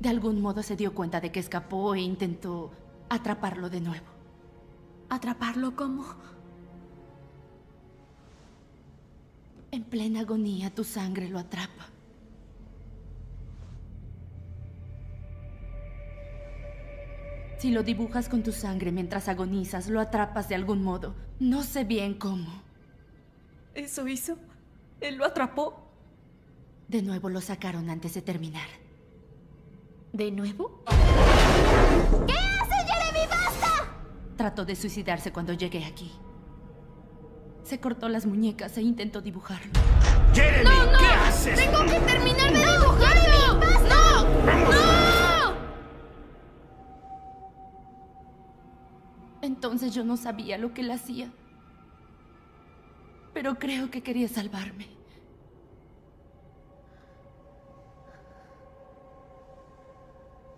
Speaker 1: De algún modo se dio cuenta de que escapó e intentó atraparlo de nuevo.
Speaker 3: ¿Atraparlo cómo?
Speaker 1: En plena agonía tu sangre lo atrapa. Si lo dibujas con tu sangre mientras agonizas, lo atrapas de algún modo. No sé bien cómo.
Speaker 12: ¿Eso hizo? ¿Él lo atrapó?
Speaker 1: De nuevo lo sacaron antes de terminar.
Speaker 3: ¿De nuevo?
Speaker 6: ¿Qué.
Speaker 1: Trató de suicidarse cuando llegué aquí. Se cortó las muñecas e intentó dibujarlo.
Speaker 4: ¡Jeremy!
Speaker 6: ¡No, no!
Speaker 4: ¿Qué haces?
Speaker 6: ¡Tengo que terminar de dibujarlo! ¡No! ¡No!
Speaker 1: Entonces yo no sabía lo que él hacía. Pero creo que quería salvarme.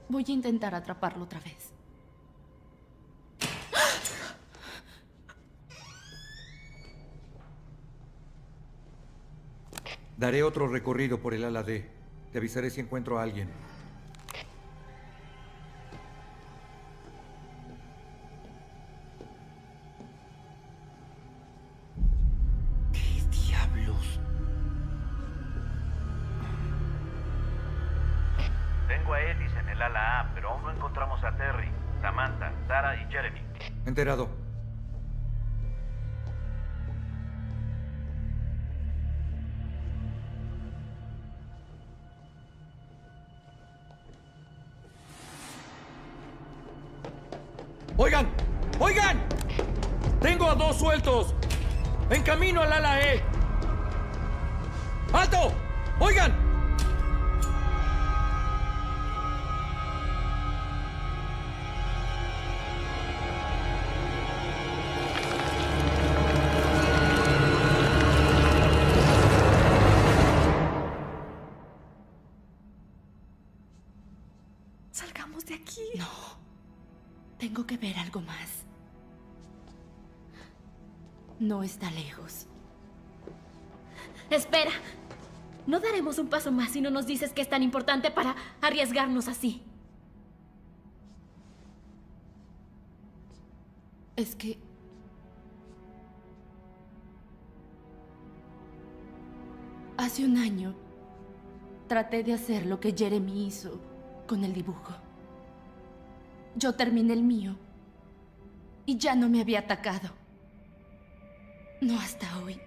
Speaker 1: Voy a intentar atraparlo otra vez.
Speaker 17: Daré otro recorrido por el ala D. Te avisaré si encuentro a alguien.
Speaker 4: ¿Qué diablos?
Speaker 18: Tengo a Ellis en el ala A, pero aún no encontramos a Terry, Samantha, Sara y Jeremy.
Speaker 17: Enterado.
Speaker 19: ¡Oigan! Tengo a dos sueltos. En camino al ala E. ¡Alto! ¡Oigan! Salgamos de aquí. No.
Speaker 1: Tengo que ver algo más. No está lejos.
Speaker 3: Espera. No daremos un paso más si no nos dices que es tan importante para arriesgarnos así.
Speaker 1: Es que... Hace un año traté de hacer lo que Jeremy hizo con el dibujo. Yo terminé el mío y ya no me había atacado. No hasta hoy.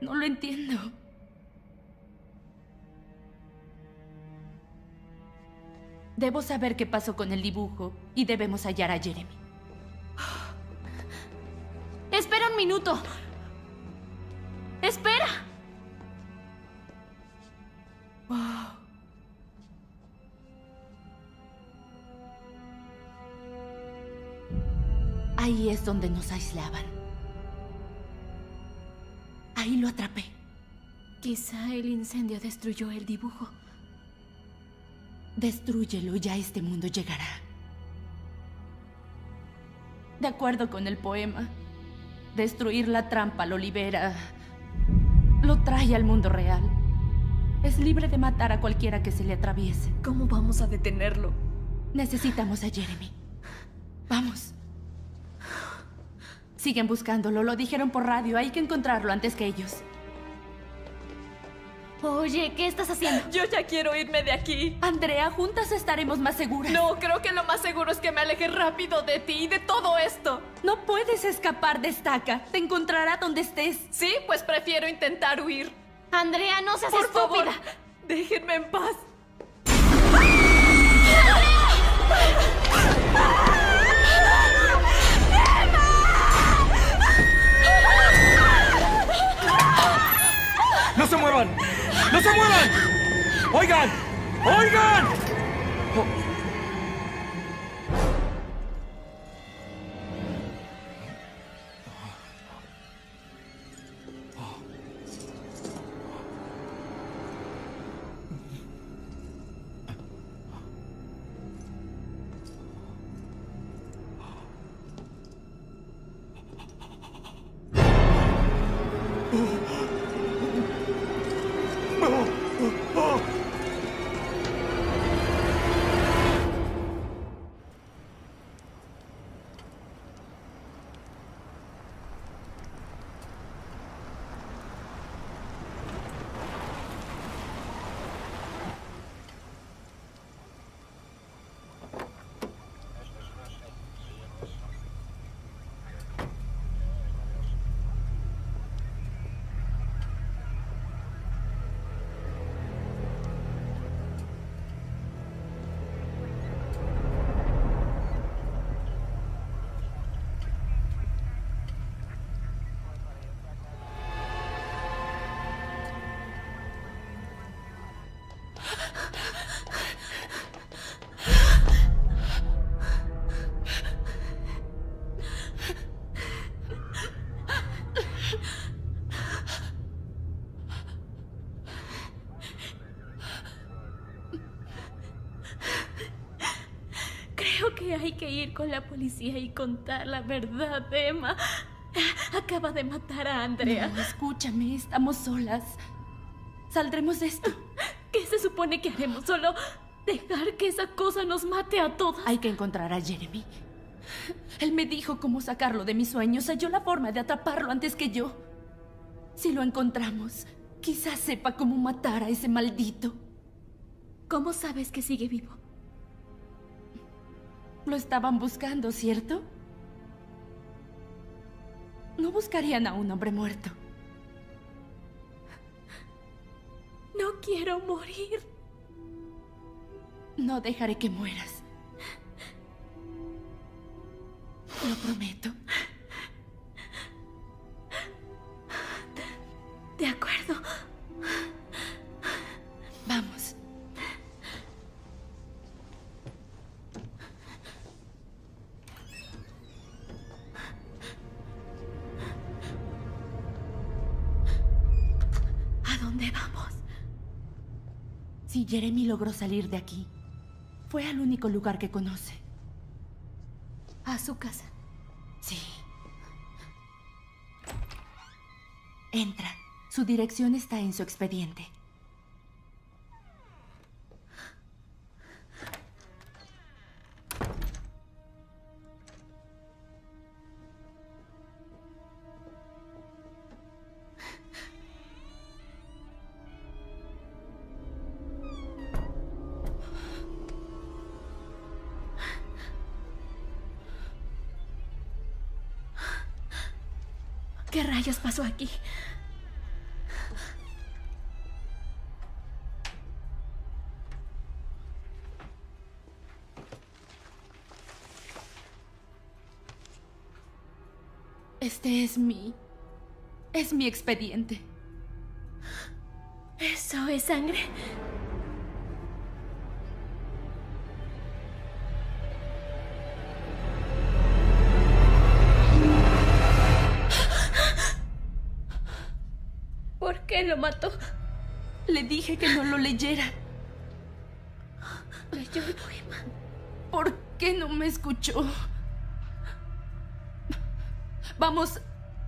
Speaker 1: No lo entiendo. Debo saber qué pasó con el dibujo y debemos hallar a Jeremy.
Speaker 3: Espera un minuto. Espera.
Speaker 1: Ahí es donde nos aislaban. Ahí lo atrapé.
Speaker 3: Quizá el incendio destruyó el dibujo.
Speaker 1: Destrúyelo y ya este mundo llegará. De acuerdo con el poema, destruir la trampa lo libera, lo trae al mundo real. Es libre de matar a cualquiera que se le atraviese.
Speaker 12: ¿Cómo vamos a detenerlo?
Speaker 1: Necesitamos a Jeremy. Vamos. Siguen buscándolo, lo dijeron por radio, hay que encontrarlo antes que ellos.
Speaker 3: Oye, ¿qué estás haciendo?
Speaker 12: Yo ya quiero irme de aquí.
Speaker 1: Andrea, juntas estaremos más seguras.
Speaker 12: No, creo que lo más seguro es que me aleje rápido de ti y de todo esto.
Speaker 1: No puedes escapar de estaca. Te encontrará donde estés.
Speaker 12: Sí, pues prefiero intentar huir.
Speaker 3: Andrea, no seas
Speaker 12: Por
Speaker 3: estúpida.
Speaker 12: favor, déjenme en paz.
Speaker 19: ¡No se muevan! ¡No se muevan! ¡Oigan! ¡Oigan!
Speaker 3: Creo que hay que ir con la policía y contar la verdad, Emma. Acaba de matar a Andrea.
Speaker 1: Escúchame, estamos solas. Saldremos de esto.
Speaker 3: ¿Qué se supone que haremos? Solo dejar que esa cosa nos mate a todas.
Speaker 1: Hay que encontrar a Jeremy. Él me dijo cómo sacarlo de mis sueños. Halló la forma de atraparlo antes que yo. Si lo encontramos, quizás sepa cómo matar a ese maldito.
Speaker 3: ¿Cómo sabes que sigue vivo?
Speaker 1: Lo estaban buscando, ¿cierto? No buscarían a un hombre muerto.
Speaker 3: No quiero morir.
Speaker 1: No dejaré que mueras. Lo prometo.
Speaker 3: De acuerdo.
Speaker 1: Vamos.
Speaker 3: ¿A dónde vamos?
Speaker 1: Si Jeremy logró salir de aquí, fue al único lugar que conoce.
Speaker 3: a su casa.
Speaker 1: Sí. Entra. Su dirección está en su expediente.
Speaker 3: Pasó aquí?
Speaker 1: Este es mi... Es mi expediente.
Speaker 3: ¿Eso es sangre? Lo mató?
Speaker 1: Le dije que no lo leyera.
Speaker 3: Leyó el poema.
Speaker 1: ¿Por qué no me escuchó? Vamos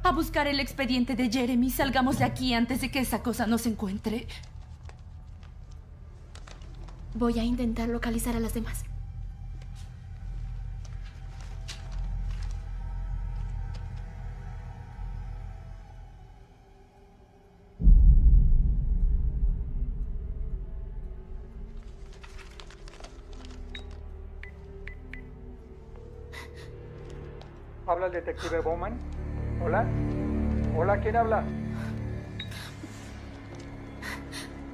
Speaker 1: a buscar el expediente de Jeremy. Salgamos de aquí antes de que esa cosa nos encuentre.
Speaker 3: Voy a intentar localizar a las demás.
Speaker 20: ¿Habla el detective Bowman? ¿Hola? ¿Hola? ¿Quién habla?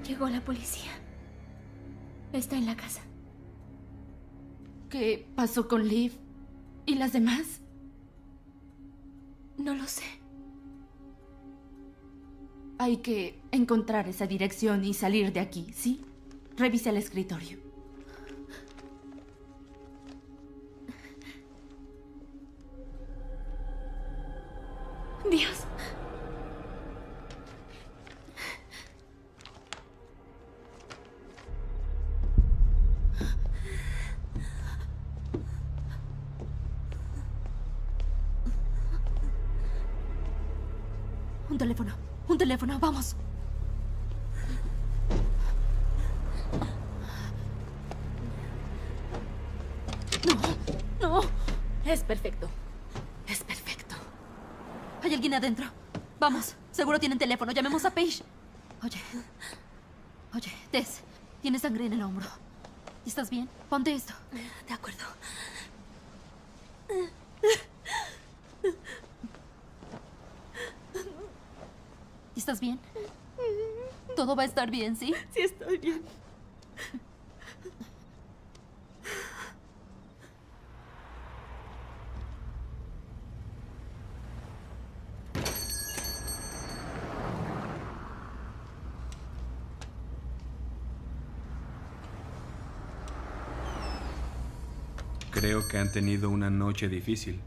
Speaker 3: Llegó la policía. Está en la casa.
Speaker 1: ¿Qué pasó con Liv? ¿Y las demás?
Speaker 3: No lo sé.
Speaker 1: Hay que encontrar esa dirección y salir de aquí, ¿sí? Revise el escritorio.
Speaker 11: Un teléfono. Un teléfono. Vamos.
Speaker 1: No. Es perfecto. Es perfecto.
Speaker 11: Hay alguien adentro. Vamos. Seguro tienen teléfono. Llamemos a Paige. Oye. Oye, Tess. Tienes sangre en el hombro. ¿Estás bien? Ponte esto.
Speaker 3: De acuerdo.
Speaker 11: ¿Estás bien? Todo va a estar bien, ¿sí?
Speaker 13: Sí, estoy bien.
Speaker 21: Creo que han tenido una noche difícil.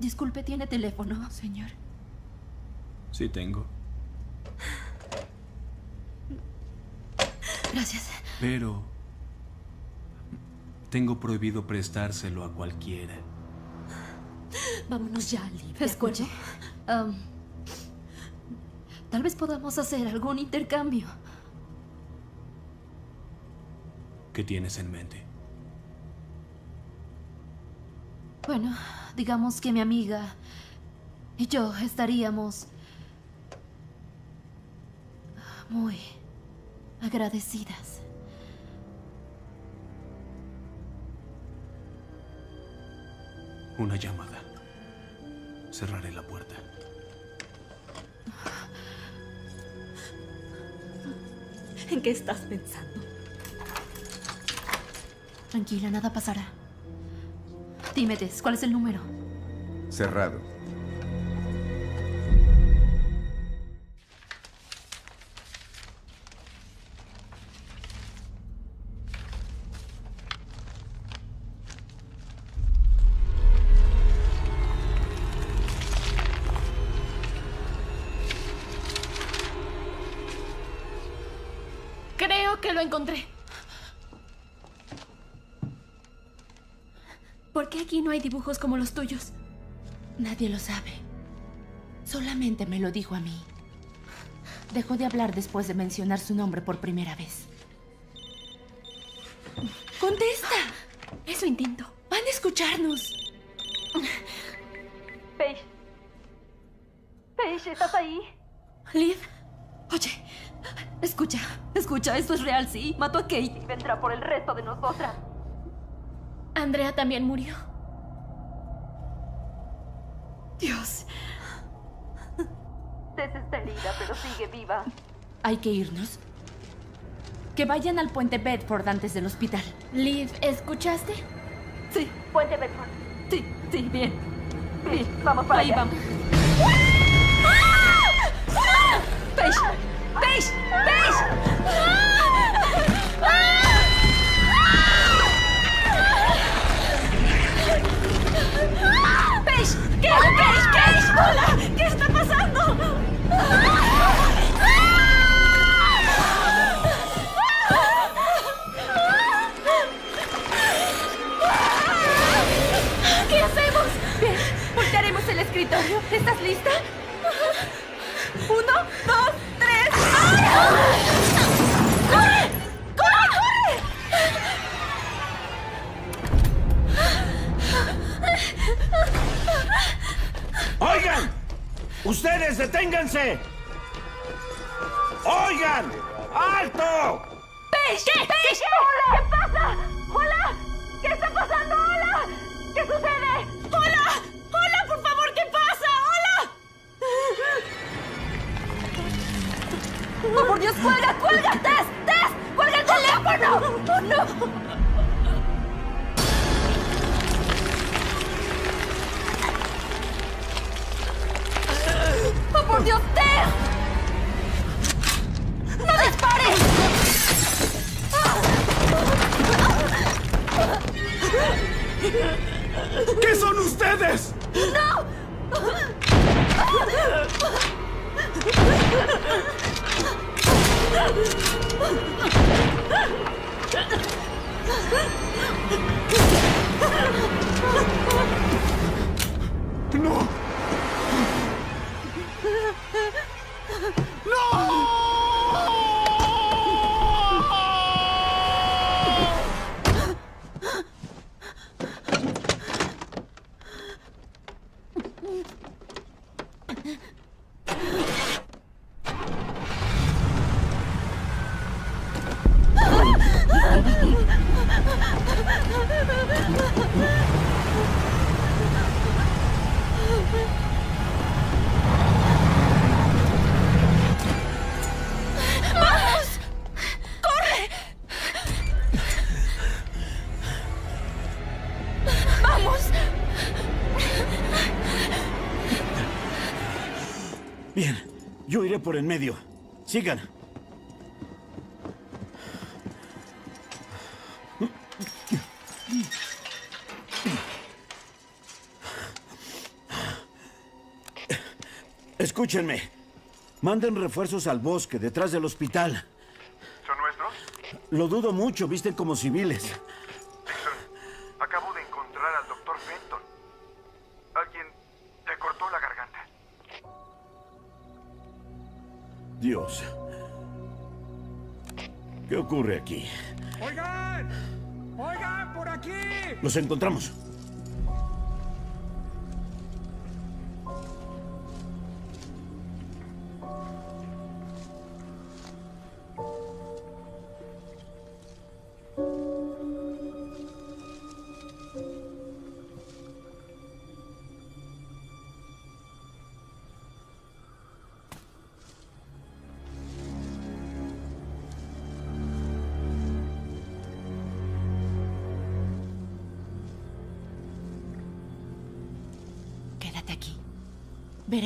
Speaker 11: Disculpe, ¿tiene teléfono, señor?
Speaker 21: Sí tengo.
Speaker 11: Gracias.
Speaker 21: Pero... Tengo prohibido prestárselo a cualquiera.
Speaker 11: Vámonos ya, Liv. Escuche. am, tal vez podamos hacer algún intercambio.
Speaker 21: ¿Qué tienes en mente?
Speaker 11: Bueno, digamos que mi amiga y yo estaríamos muy agradecidas.
Speaker 21: Una llamada. Cerraré la puerta.
Speaker 13: ¿En qué estás pensando?
Speaker 11: Tranquila, nada pasará. Dime, Tess, ¿cuál es el número?
Speaker 9: Cerrado.
Speaker 3: Hay dibujos como los tuyos?
Speaker 1: Nadie lo sabe. Solamente me lo dijo a mí. Dejó de hablar después de mencionar su nombre por primera vez. ¡Contesta!
Speaker 3: Eso intento.
Speaker 1: Van a escucharnos.
Speaker 2: Paige. Paige, ¿estás ahí?
Speaker 11: Liv, oye, escucha, escucha, esto es real, sí. Mató a Kate.
Speaker 2: Y vendrá por el resto de nosotras.
Speaker 3: Andrea también murió.
Speaker 11: Dios.
Speaker 2: Tess está herida, pero sigue viva.
Speaker 1: Hay que irnos. Que vayan al puente Bedford antes del hospital.
Speaker 3: Liv, ¿escuchaste?
Speaker 11: Sí.
Speaker 2: Puente Bedford.
Speaker 11: Sí, sí, bien.
Speaker 2: Sí, vamos para
Speaker 11: Ahí
Speaker 2: allá.
Speaker 11: vamos. ¡Paige! ¡Paige! ¡Paige! ¡Paige! ¿Qué? ¡Paige! ¡Hola! ¿Qué está pasando?
Speaker 1: ¿Qué hacemos? Bien, voltearemos el escritorio. ¿Estás lista? Uno, dos, tres. ¡Corre!
Speaker 4: ¡Ustedes deténganse! ¡Oigan! ¡Alto!
Speaker 2: ¿Qué?
Speaker 11: ¡Paige!
Speaker 2: ¡Hola! ¿Qué pasa? ¡Hola! ¿Qué está pasando? ¡Hola! ¿Qué sucede?
Speaker 11: ¡Hola! ¡Hola, por favor! ¿Qué pasa? ¡Hola! ¡Oh, por Dios! ¡Cuelga! ¡Cuelga! ¡Tess! ¡Tess! ¡Cuelga el teléfono! ¡Oh, no! ¡Oh, por Dios! ¡Tess! ¡No dispares!
Speaker 4: ¿Qué son ustedes?
Speaker 11: ¡No!
Speaker 4: ¡No!
Speaker 11: ¡Vamos! ¡Corre! ¡Vamos!
Speaker 4: Bien, yo iré por en medio. Sigan. Escúchenme. Manden refuerzos al bosque, detrás del hospital.
Speaker 22: ¿Son nuestros?
Speaker 4: Lo dudo mucho, visten como civiles.
Speaker 22: Dixon, acabo de encontrar al doctor Fenton. Alguien te cortó la garganta.
Speaker 4: Dios. ¿Qué ocurre aquí?
Speaker 20: ¡Oigan! ¡Oigan, por aquí!
Speaker 4: Los encontramos.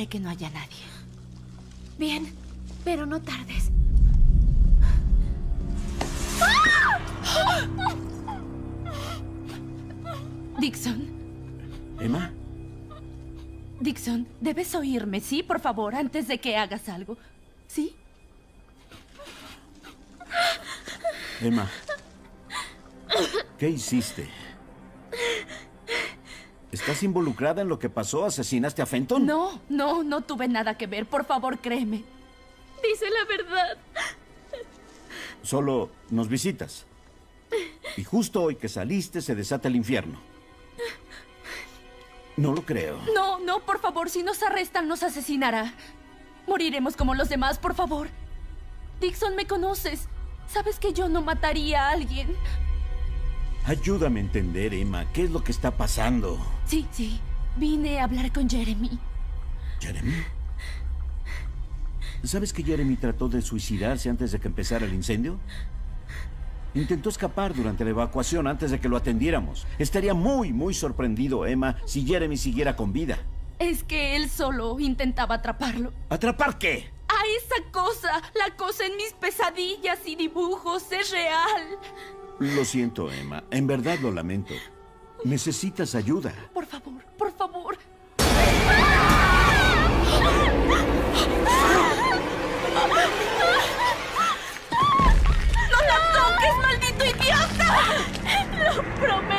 Speaker 1: Que no haya nadie.
Speaker 3: Bien, pero no tardes.
Speaker 1: Dixon,
Speaker 4: ¿Emma?
Speaker 1: Dixon, debes oírme, ¿sí? Por favor, antes de que hagas algo. ¿Sí?
Speaker 4: Emma. ¿Qué hiciste? ¿Estás involucrada en lo que pasó? ¿Asesinaste a Fenton?
Speaker 1: No, no, no tuve nada que ver. Por favor, créeme.
Speaker 13: Dice la verdad.
Speaker 4: Solo nos visitas. Y justo hoy que saliste se desata el infierno. No lo creo.
Speaker 1: No, no, por favor, si nos arrestan nos asesinará. Moriremos como los demás, por favor. Dixon, me conoces. Sabes que yo no mataría a alguien.
Speaker 4: Ayúdame a entender, Emma, ¿qué es lo que está pasando?
Speaker 1: Sí, sí. Vine a hablar con Jeremy.
Speaker 4: ¿Jeremy? ¿Sabes que Jeremy trató de suicidarse antes de que empezara el incendio? Intentó escapar durante la evacuación antes de que lo atendiéramos. Estaría muy, muy sorprendido, Emma, si Jeremy siguiera con vida.
Speaker 1: Es que él solo intentaba atraparlo.
Speaker 4: ¿Atrapar qué?
Speaker 1: A esa cosa, la cosa en mis pesadillas y dibujos, es real.
Speaker 4: Lo siento, Emma. En verdad lo lamento. Necesitas ayuda.
Speaker 1: Por favor, por favor. ¡No la toques, maldito idiota!
Speaker 13: ¡Lo prometiste!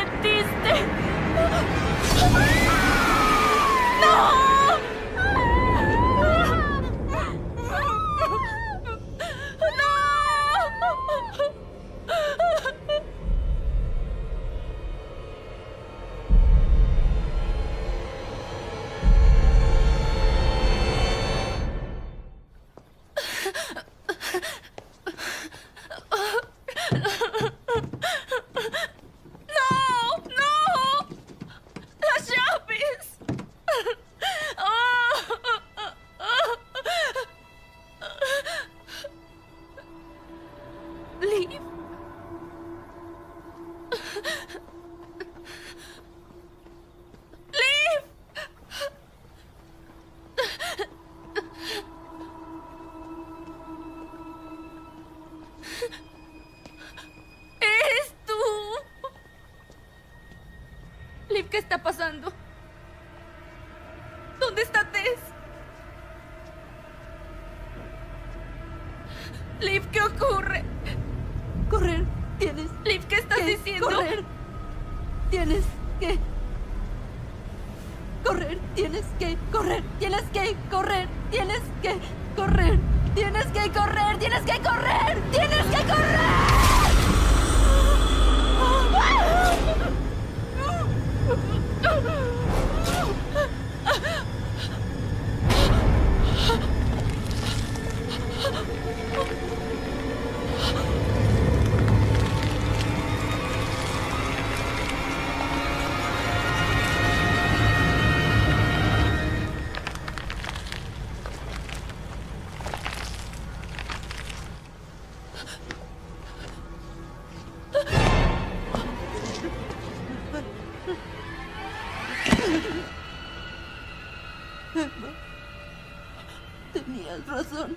Speaker 11: Emma, Tenías razón.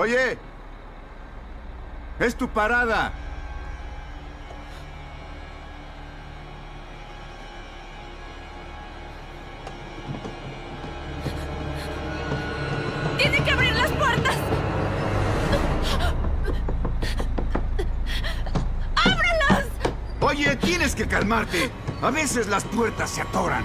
Speaker 16: Oye, es tu parada.
Speaker 1: ¡Tiene que abrir las puertas! ¡Ábrelas!
Speaker 16: Oye, tienes que calmarte. A veces las puertas se atoran.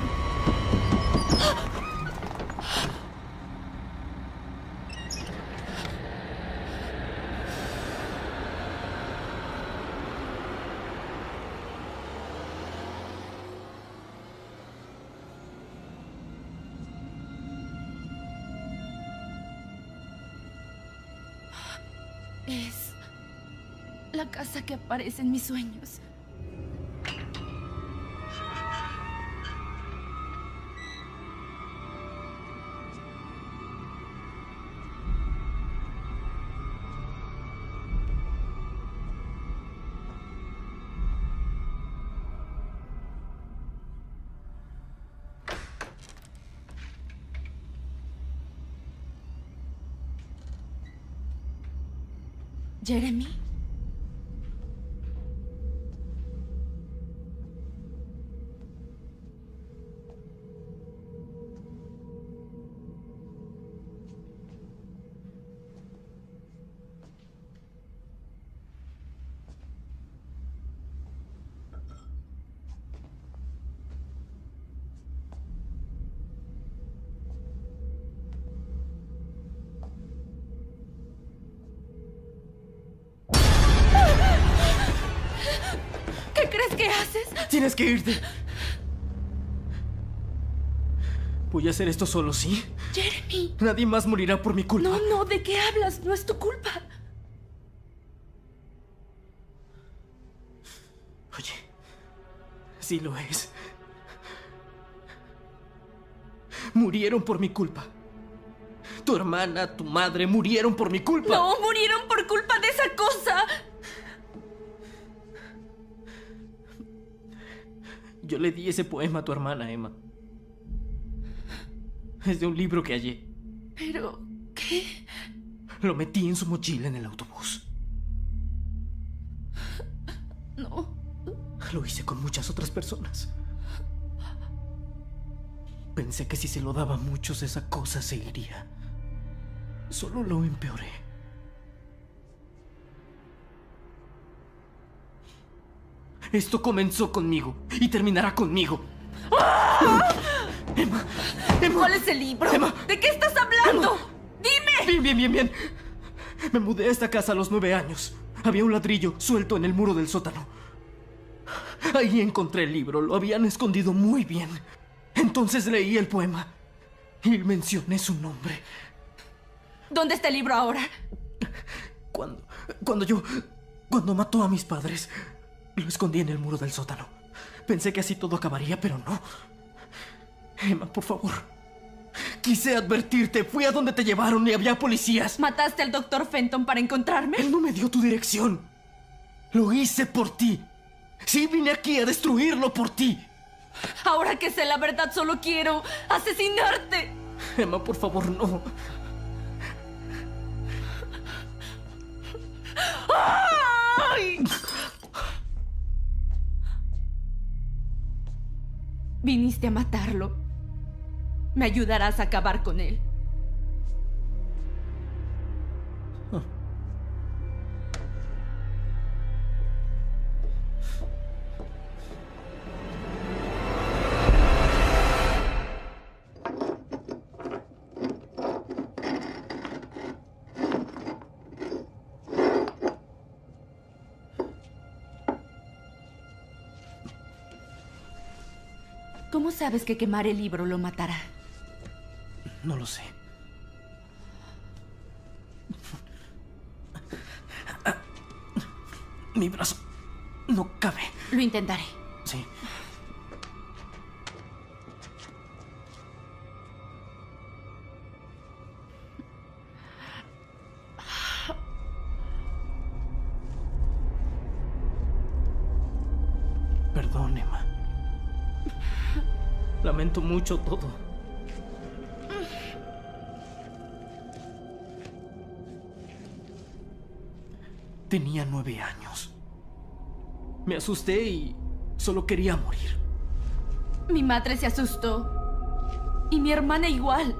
Speaker 1: Casa que aparece en mis sueños. Jeremy. ¿Qué haces?
Speaker 23: Tienes que irte. Voy a hacer esto solo, ¿sí?
Speaker 1: Jeremy.
Speaker 23: Nadie más morirá por mi culpa.
Speaker 1: No, no, ¿de qué hablas? No es tu culpa.
Speaker 23: Oye, sí lo es. Murieron por mi culpa. Tu hermana, tu madre murieron por mi culpa.
Speaker 1: No, murieron por culpa de esa cosa.
Speaker 23: Yo le di ese poema a tu hermana, Emma. Es de un libro que hallé.
Speaker 1: Pero, ¿qué?
Speaker 23: Lo metí en su mochila en el autobús.
Speaker 1: No.
Speaker 23: Lo hice con muchas otras personas. Pensé que si se lo daba a muchos esa cosa se iría. Solo lo empeoré. Esto comenzó conmigo y terminará conmigo. Emma, Emma.
Speaker 1: ¿Cuál es el libro?
Speaker 23: Emma.
Speaker 1: ¿De qué estás hablando? ¡Dime!
Speaker 23: Bien, bien, bien, bien. Me mudé a esta casa a los nueve años. Había un ladrillo suelto en el muro del sótano. Ahí encontré el libro. Lo habían escondido muy bien. Entonces leí el poema y mencioné su nombre.
Speaker 1: ¿Dónde está el libro ahora?
Speaker 23: Cuando, cuando yo, cuando mató a mis padres, lo escondí en el muro del sótano. Pensé que así todo acabaría, pero no. Emma, por favor. Quise advertirte. Fui a donde te llevaron y había policías.
Speaker 1: ¿Mataste al doctor Fenton para encontrarme?
Speaker 23: Él no me dio tu dirección. Lo hice por ti. Sí, vine aquí a destruirlo por ti.
Speaker 1: Ahora que sé la verdad, solo quiero asesinarte.
Speaker 23: Emma, por favor, no.
Speaker 1: ¡Ay! Viniste a matarlo. Me ayudarás a acabar con él. ¿Cómo sabes que quemar el libro lo matará?
Speaker 23: No lo sé. Mi brazo no cabe.
Speaker 1: Lo intentaré.
Speaker 23: Mucho todo. Tenía nueve años. Me asusté y solo quería morir.
Speaker 1: Mi madre se asustó. Y mi hermana igual.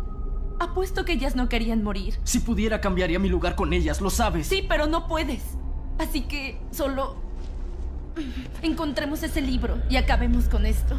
Speaker 1: Apuesto que ellas no querían morir.
Speaker 23: Si pudiera cambiaría mi lugar con ellas, lo sabes.
Speaker 1: Sí, pero no puedes. Así que solo... Encontremos ese libro y acabemos con esto.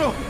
Speaker 23: Maldito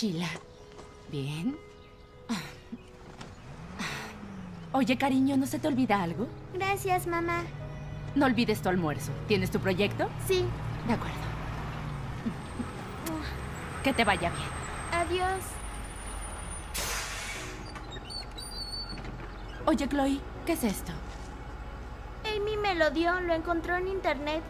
Speaker 1: mochila. Bien. Oye, cariño, ¿no se te olvida algo?
Speaker 7: Gracias, mamá.
Speaker 1: No olvides tu almuerzo. ¿Tienes tu proyecto?
Speaker 7: Sí.
Speaker 1: De acuerdo. Que te vaya bien.
Speaker 7: Adiós.
Speaker 1: Oye, Chloe, ¿qué es esto?
Speaker 7: Amy me lo dio, lo encontró en internet.